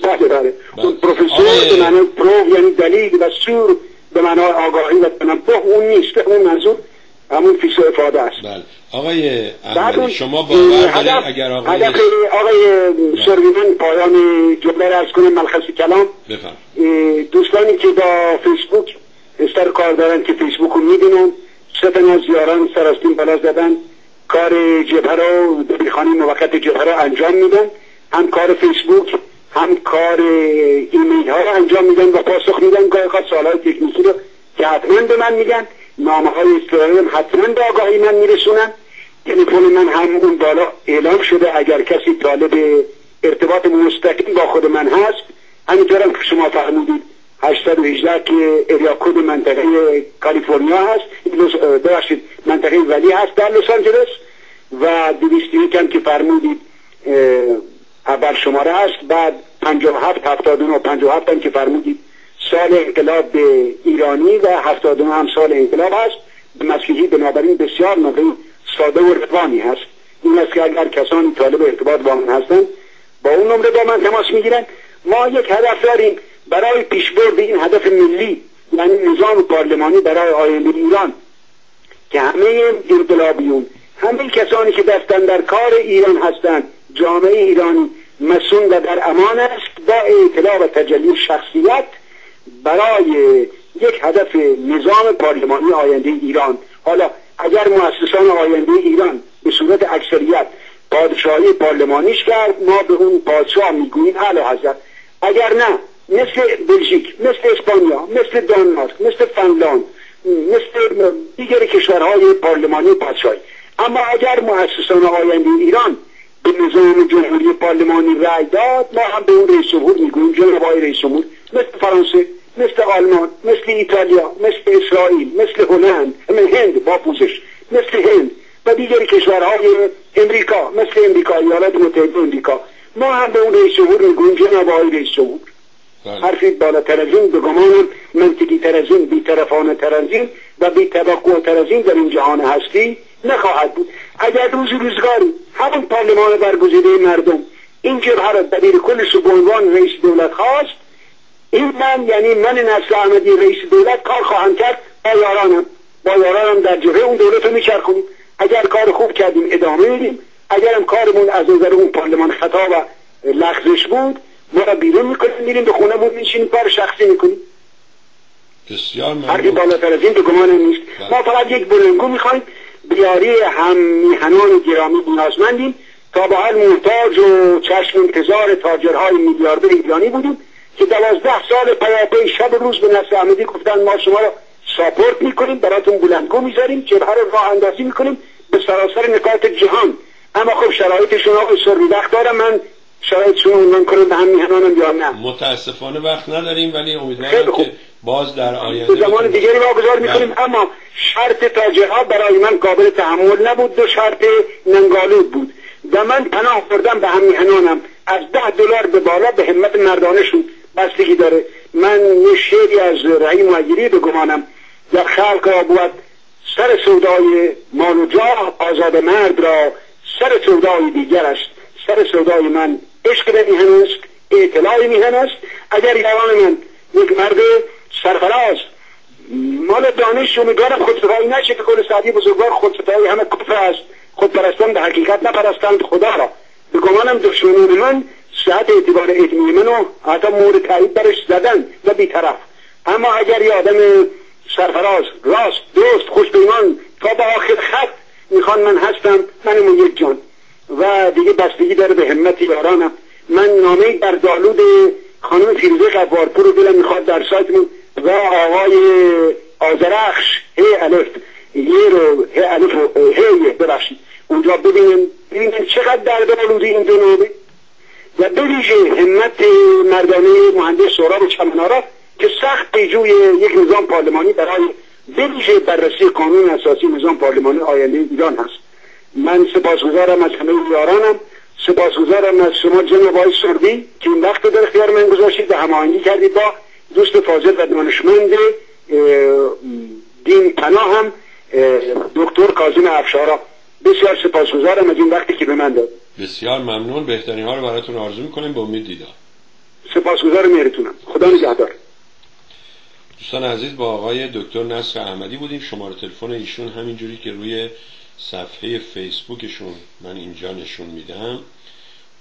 بله بله, بله. اون پروفسور به معنی پرو یعنی دلیل و سور به معنی آگاهی و تنبه اون نیست. اون منظور همون فیس و افاده است. بله. آقای احمدی شما باور دارید اگر آقای هدف آقای سرویمن پایان جمله را عرض کنم ملخص کلام. فیسبوک استر کار دارن که فیسبوک رو می‌بینن. سه از یاران سراستین بلا زدن. کار جبهه رو دبیرخانه موقت جبهه رو انجام میدن. هم کار فیسبوک هم کار ایمیل ها رو انجام میدن و پاسخ میدن. گاهی خواهد سوال تکنیکی رو که حتما به من میگن نامه های هم حتما به آگاهی من میرسونن تلفن من هم اون بالا اعلام شده اگر کسی طالب ارتباط مستقیم با خود من هست همینطورم که شما فرمودید 818 که اریا کود منطقه کالیفرنیا هست ببخشید منطقه ولی هست در لس آنجلس و دویست هم که فرمودید اول شماره است بعد پنجاه هفت هفتاد و پنجاه هفت هم که فرمودید سال انقلاب ایرانی و هفتاد هم سال انقلاب است. مسیحی بنابراین بسیار نقطه ساده و روانی هست این است که اگر کسانی طالب ارتباط با من هستند با اون نمره با من تماس می‌گیرن ما یک هدف داریم برای پیشبرد این هدف ملی یعنی نظام پارلمانی برای آینده ایران که همه انقلابیون همه کسانی که دستن در کار ایران هستند. جامعه ایرانی مسون و در امان است. با اطلاع و تجلی شخصیت برای یک هدف نظام پارلمانی آینده ایران. حالا اگر مؤسسان آینده ایران به صورت اکثریت پادشاهی پارلمانیش کرد ما به اون پادشاه می‌گوییم اعلی حضرت. اگر نه مثل بلژیک مثل اسپانیا مثل دانمارک مثل فنلاند مثل دیگر کشورهای پارلمانی پادشاهی. اما اگر مؤسسان آینده ایران به نظام جمهوری پارلمانی رأی داد ما هم به اون رئیس جمهور می‌گوییم جناب آقای رئیس جمهور مثل فرانسه مثل آلمان مثل ایتالیا مثل اسرائیل مثل هلند هند با پوزش مثل هند و دیگر کشورهای امریکا مثل امریکا ایالات متحده امریکا. ما هم به اون رئیس جمهور می‌گوییم جناب آقای رئیس جمهور. بله. حرفی بالاتر از این به گمانم منطقی تر از این بیطرفانه تر از این و بیتوقع تر از این در این جهان هستی. نخواهد بود. اگر روز روزگاری همون پارلمان برگزیده مردم این جبهه را دبیر کل به رئیس دولت خواست این من یعنی من نسل احمدی رئیس دولت کار خواهم کرد با یارانم. با یارانم در جبهه اون دولت رو میچرخونیم. اگر کار خوب کردیم ادامه میدیم اگرم کارمون از نظر اون پارلمان خطا و لغزش بود ما را بیرون می‌کنیم میریم به خونه بود میشینیم کار شخصی می‌کنیم. بسیار هرگی بالاتر از این به گمان نیست. ما فقط یک بلنگو می‌خوایم بیاری هم میهنان گرامی نیازمندیم تا به حال محتاج و چشم انتظار تاجرهای میلیاردر ایرانی بودیم که دوازده سال پیاپی شب روز به نسل احمدی گفتن ما شما را ساپورت می‌کنیم براتون بلندگو می‌ذاریم جبهه رو راه اندازی می‌کنیم به سراسر نکات جهان. اما خب شرایطشون آقای سروی وقت دارم من شرایطشون عنوان کنم به هم میهنانم یا نه. متاسفانه وقت نداریم ولی امیدوارم که باز در آینده زمان دیگری واگذار می‌کنیم. اما شرط تاجرها برای من قابل تحمل نبود و شرط ننگالود بود. و من پناه بردم به هم میهنانم. از ده دلار به بالا به همت مردانشون بستگی داره. من یه شعری از رحیم معیری به گمانم. در خلق را بود سر سودای مال و جا آزاد مرد را سر سودای دیگر است. سر سودای من عشق به میهن است اطلاع میهن است. اگر یاران من یک مرد سرفراز. مال دانش امیدوارم خودستایی نشه که کل سعدی بزرگوار خودستایی همه کفر است. خودپرستان به حقیقت نپرستند. خدا را. به گمانم دشمنان من صحت اعتبار علمی منو حتی مورد تایید برش زدن و بیطرف. اما اگر یه آدم سرفراز راست دوست خوشبیمان تا به آخر خط می‌خوان من هستم من یک جان. و دیگه بستگی داره به همت یارانم. من نامه بر دالود خانم فیروزه قوارپور رو دلم می‌خواد در سایتمون و آقای آزرخش هی الف یه رو هی الف هی ببخشید. اونجا ببینیم ببینیم چقدر در دالودی این دو و بویژه همت مردانه مهندس سهراب چمنارا که سخت پیجوی یک نظام پارلمانی برای بویژه بررسی قانون اساسی نظام پارلمانی آینده ایران هست. من سپاسگزارم از همه یارانم. سپاسگزارم از شما جناب آقای که این وقت در اختیار من گذاشتید و هماهنگی کردید با دوست فاضل و دانشمند دین پناه هم دکتر کاظم افشارا. بسیار سپاسگزارم از این وقتی که به من داد. بسیار ممنون. بهترین ها رو براتون آرزو می‌کنیم. به امید دیدار. سپاسگزار میرتونم خدا نگهدار. دوستان عزیز با آقای دکتر نصر احمدی بودیم. شماره تلفن ایشون همینجوری که روی صفحه فیسبوکشون من اینجا نشون میدم.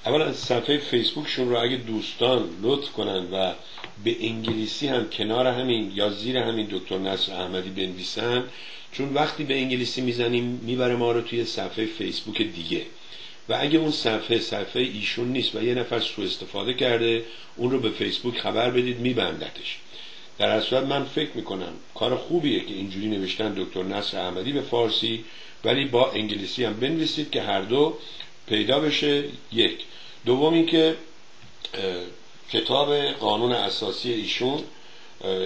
اولا صفحه فیسبوکشون رو اگه دوستان لطف کنن و به انگلیسی هم کنار همین یا زیر همین دکتر نصر احمدی بنویسن چون وقتی به انگلیسی می‌زنیم می‌بره ما رو توی صفحه فیسبوک دیگه. و اگه اون صفحه صفحه ایشون نیست و یه نفر سو استفاده کرده اون رو به فیسبوک خبر بدید میبندتش. در اصل من فکر می‌کنم کار خوبیه که اینجوری نوشتن دکتر نصر احمدی به فارسی ولی با انگلیسی هم بنویسید که هر دو پیدا بشه یک. دوم اینکه کتاب قانون اساسی ایشون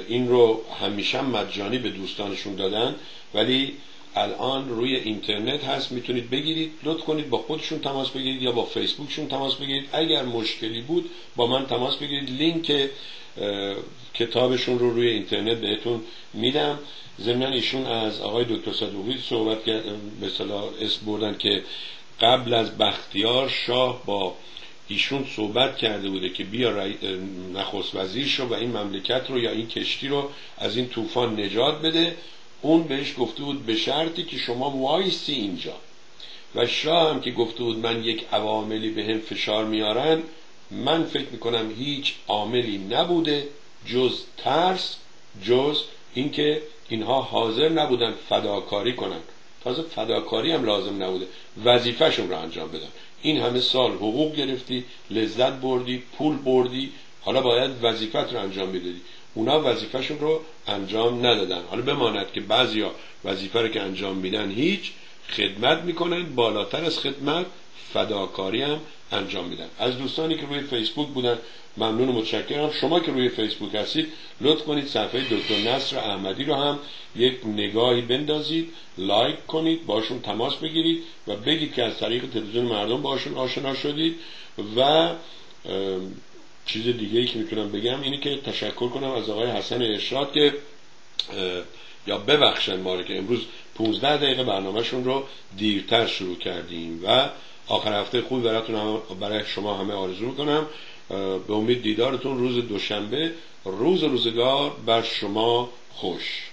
این رو همیشه مجانی به دوستانشون دادن ولی الان روی اینترنت هست می‌تونید بگیرید لطف کنید با خودشون تماس بگیرید یا با فیسبوکشون تماس بگیرید. اگر مشکلی بود با من تماس بگیرید. لینک کتابشون رو روی اینترنت بهتون میدم. ضمن ایشون از آقای دکتر صدوقی صحبت به صلاح اسم بردن که قبل از بختیار شاه با ایشون صحبت کرده بوده که بیا نخست وزیر شو و این مملکت رو یا این کشتی رو از این طوفان نجات بده. اون بهش گفته بود به شرطی که شما وایسی اینجا. و شاه هم که گفته بود من یک عواملی به هم فشار میارن من فکر می‌کنم هیچ عاملی نبوده جز ترس جز اینکه اینها حاضر نبودن فداکاری کنن. تازه فداکاری هم لازم نبوده. وظیفهشون رو انجام بدن. این همه سال حقوق گرفتی لذت بردی پول بردی. حالا باید وظیفت رو انجام می‌دادی اونا وظیفهشون رو انجام ندادن. حالا بماند که بعضیا وظیفه رو که انجام میدن هیچ خدمت می‌کنن. بالاتر از خدمت فداکاری هم انجام میدن. از دوستانی که روی فیسبوک بودن ممنون و متشکرم. شما که روی فیسبوک هستید لطف کنید صفحه دکتر نصر احمدی رو هم یک نگاهی بندازید لایک کنید باشون تماس بگیرید و بگید که از طریق تلویزیون مردم باشون آشنا شدید. و چیز دیگه ای که می‌تونم بگم اینه که تشکر کنم از آقای حسن ارشاد که یا ببخشن ما که امروز 15 دقیقه برنامهشون رو دیرتر شروع کردیم. و آخر هفته خوبی براتون برای شما همه آرزو کنم به امید دیدارتون روز دوشنبه. روز روزگار بر شما خوش.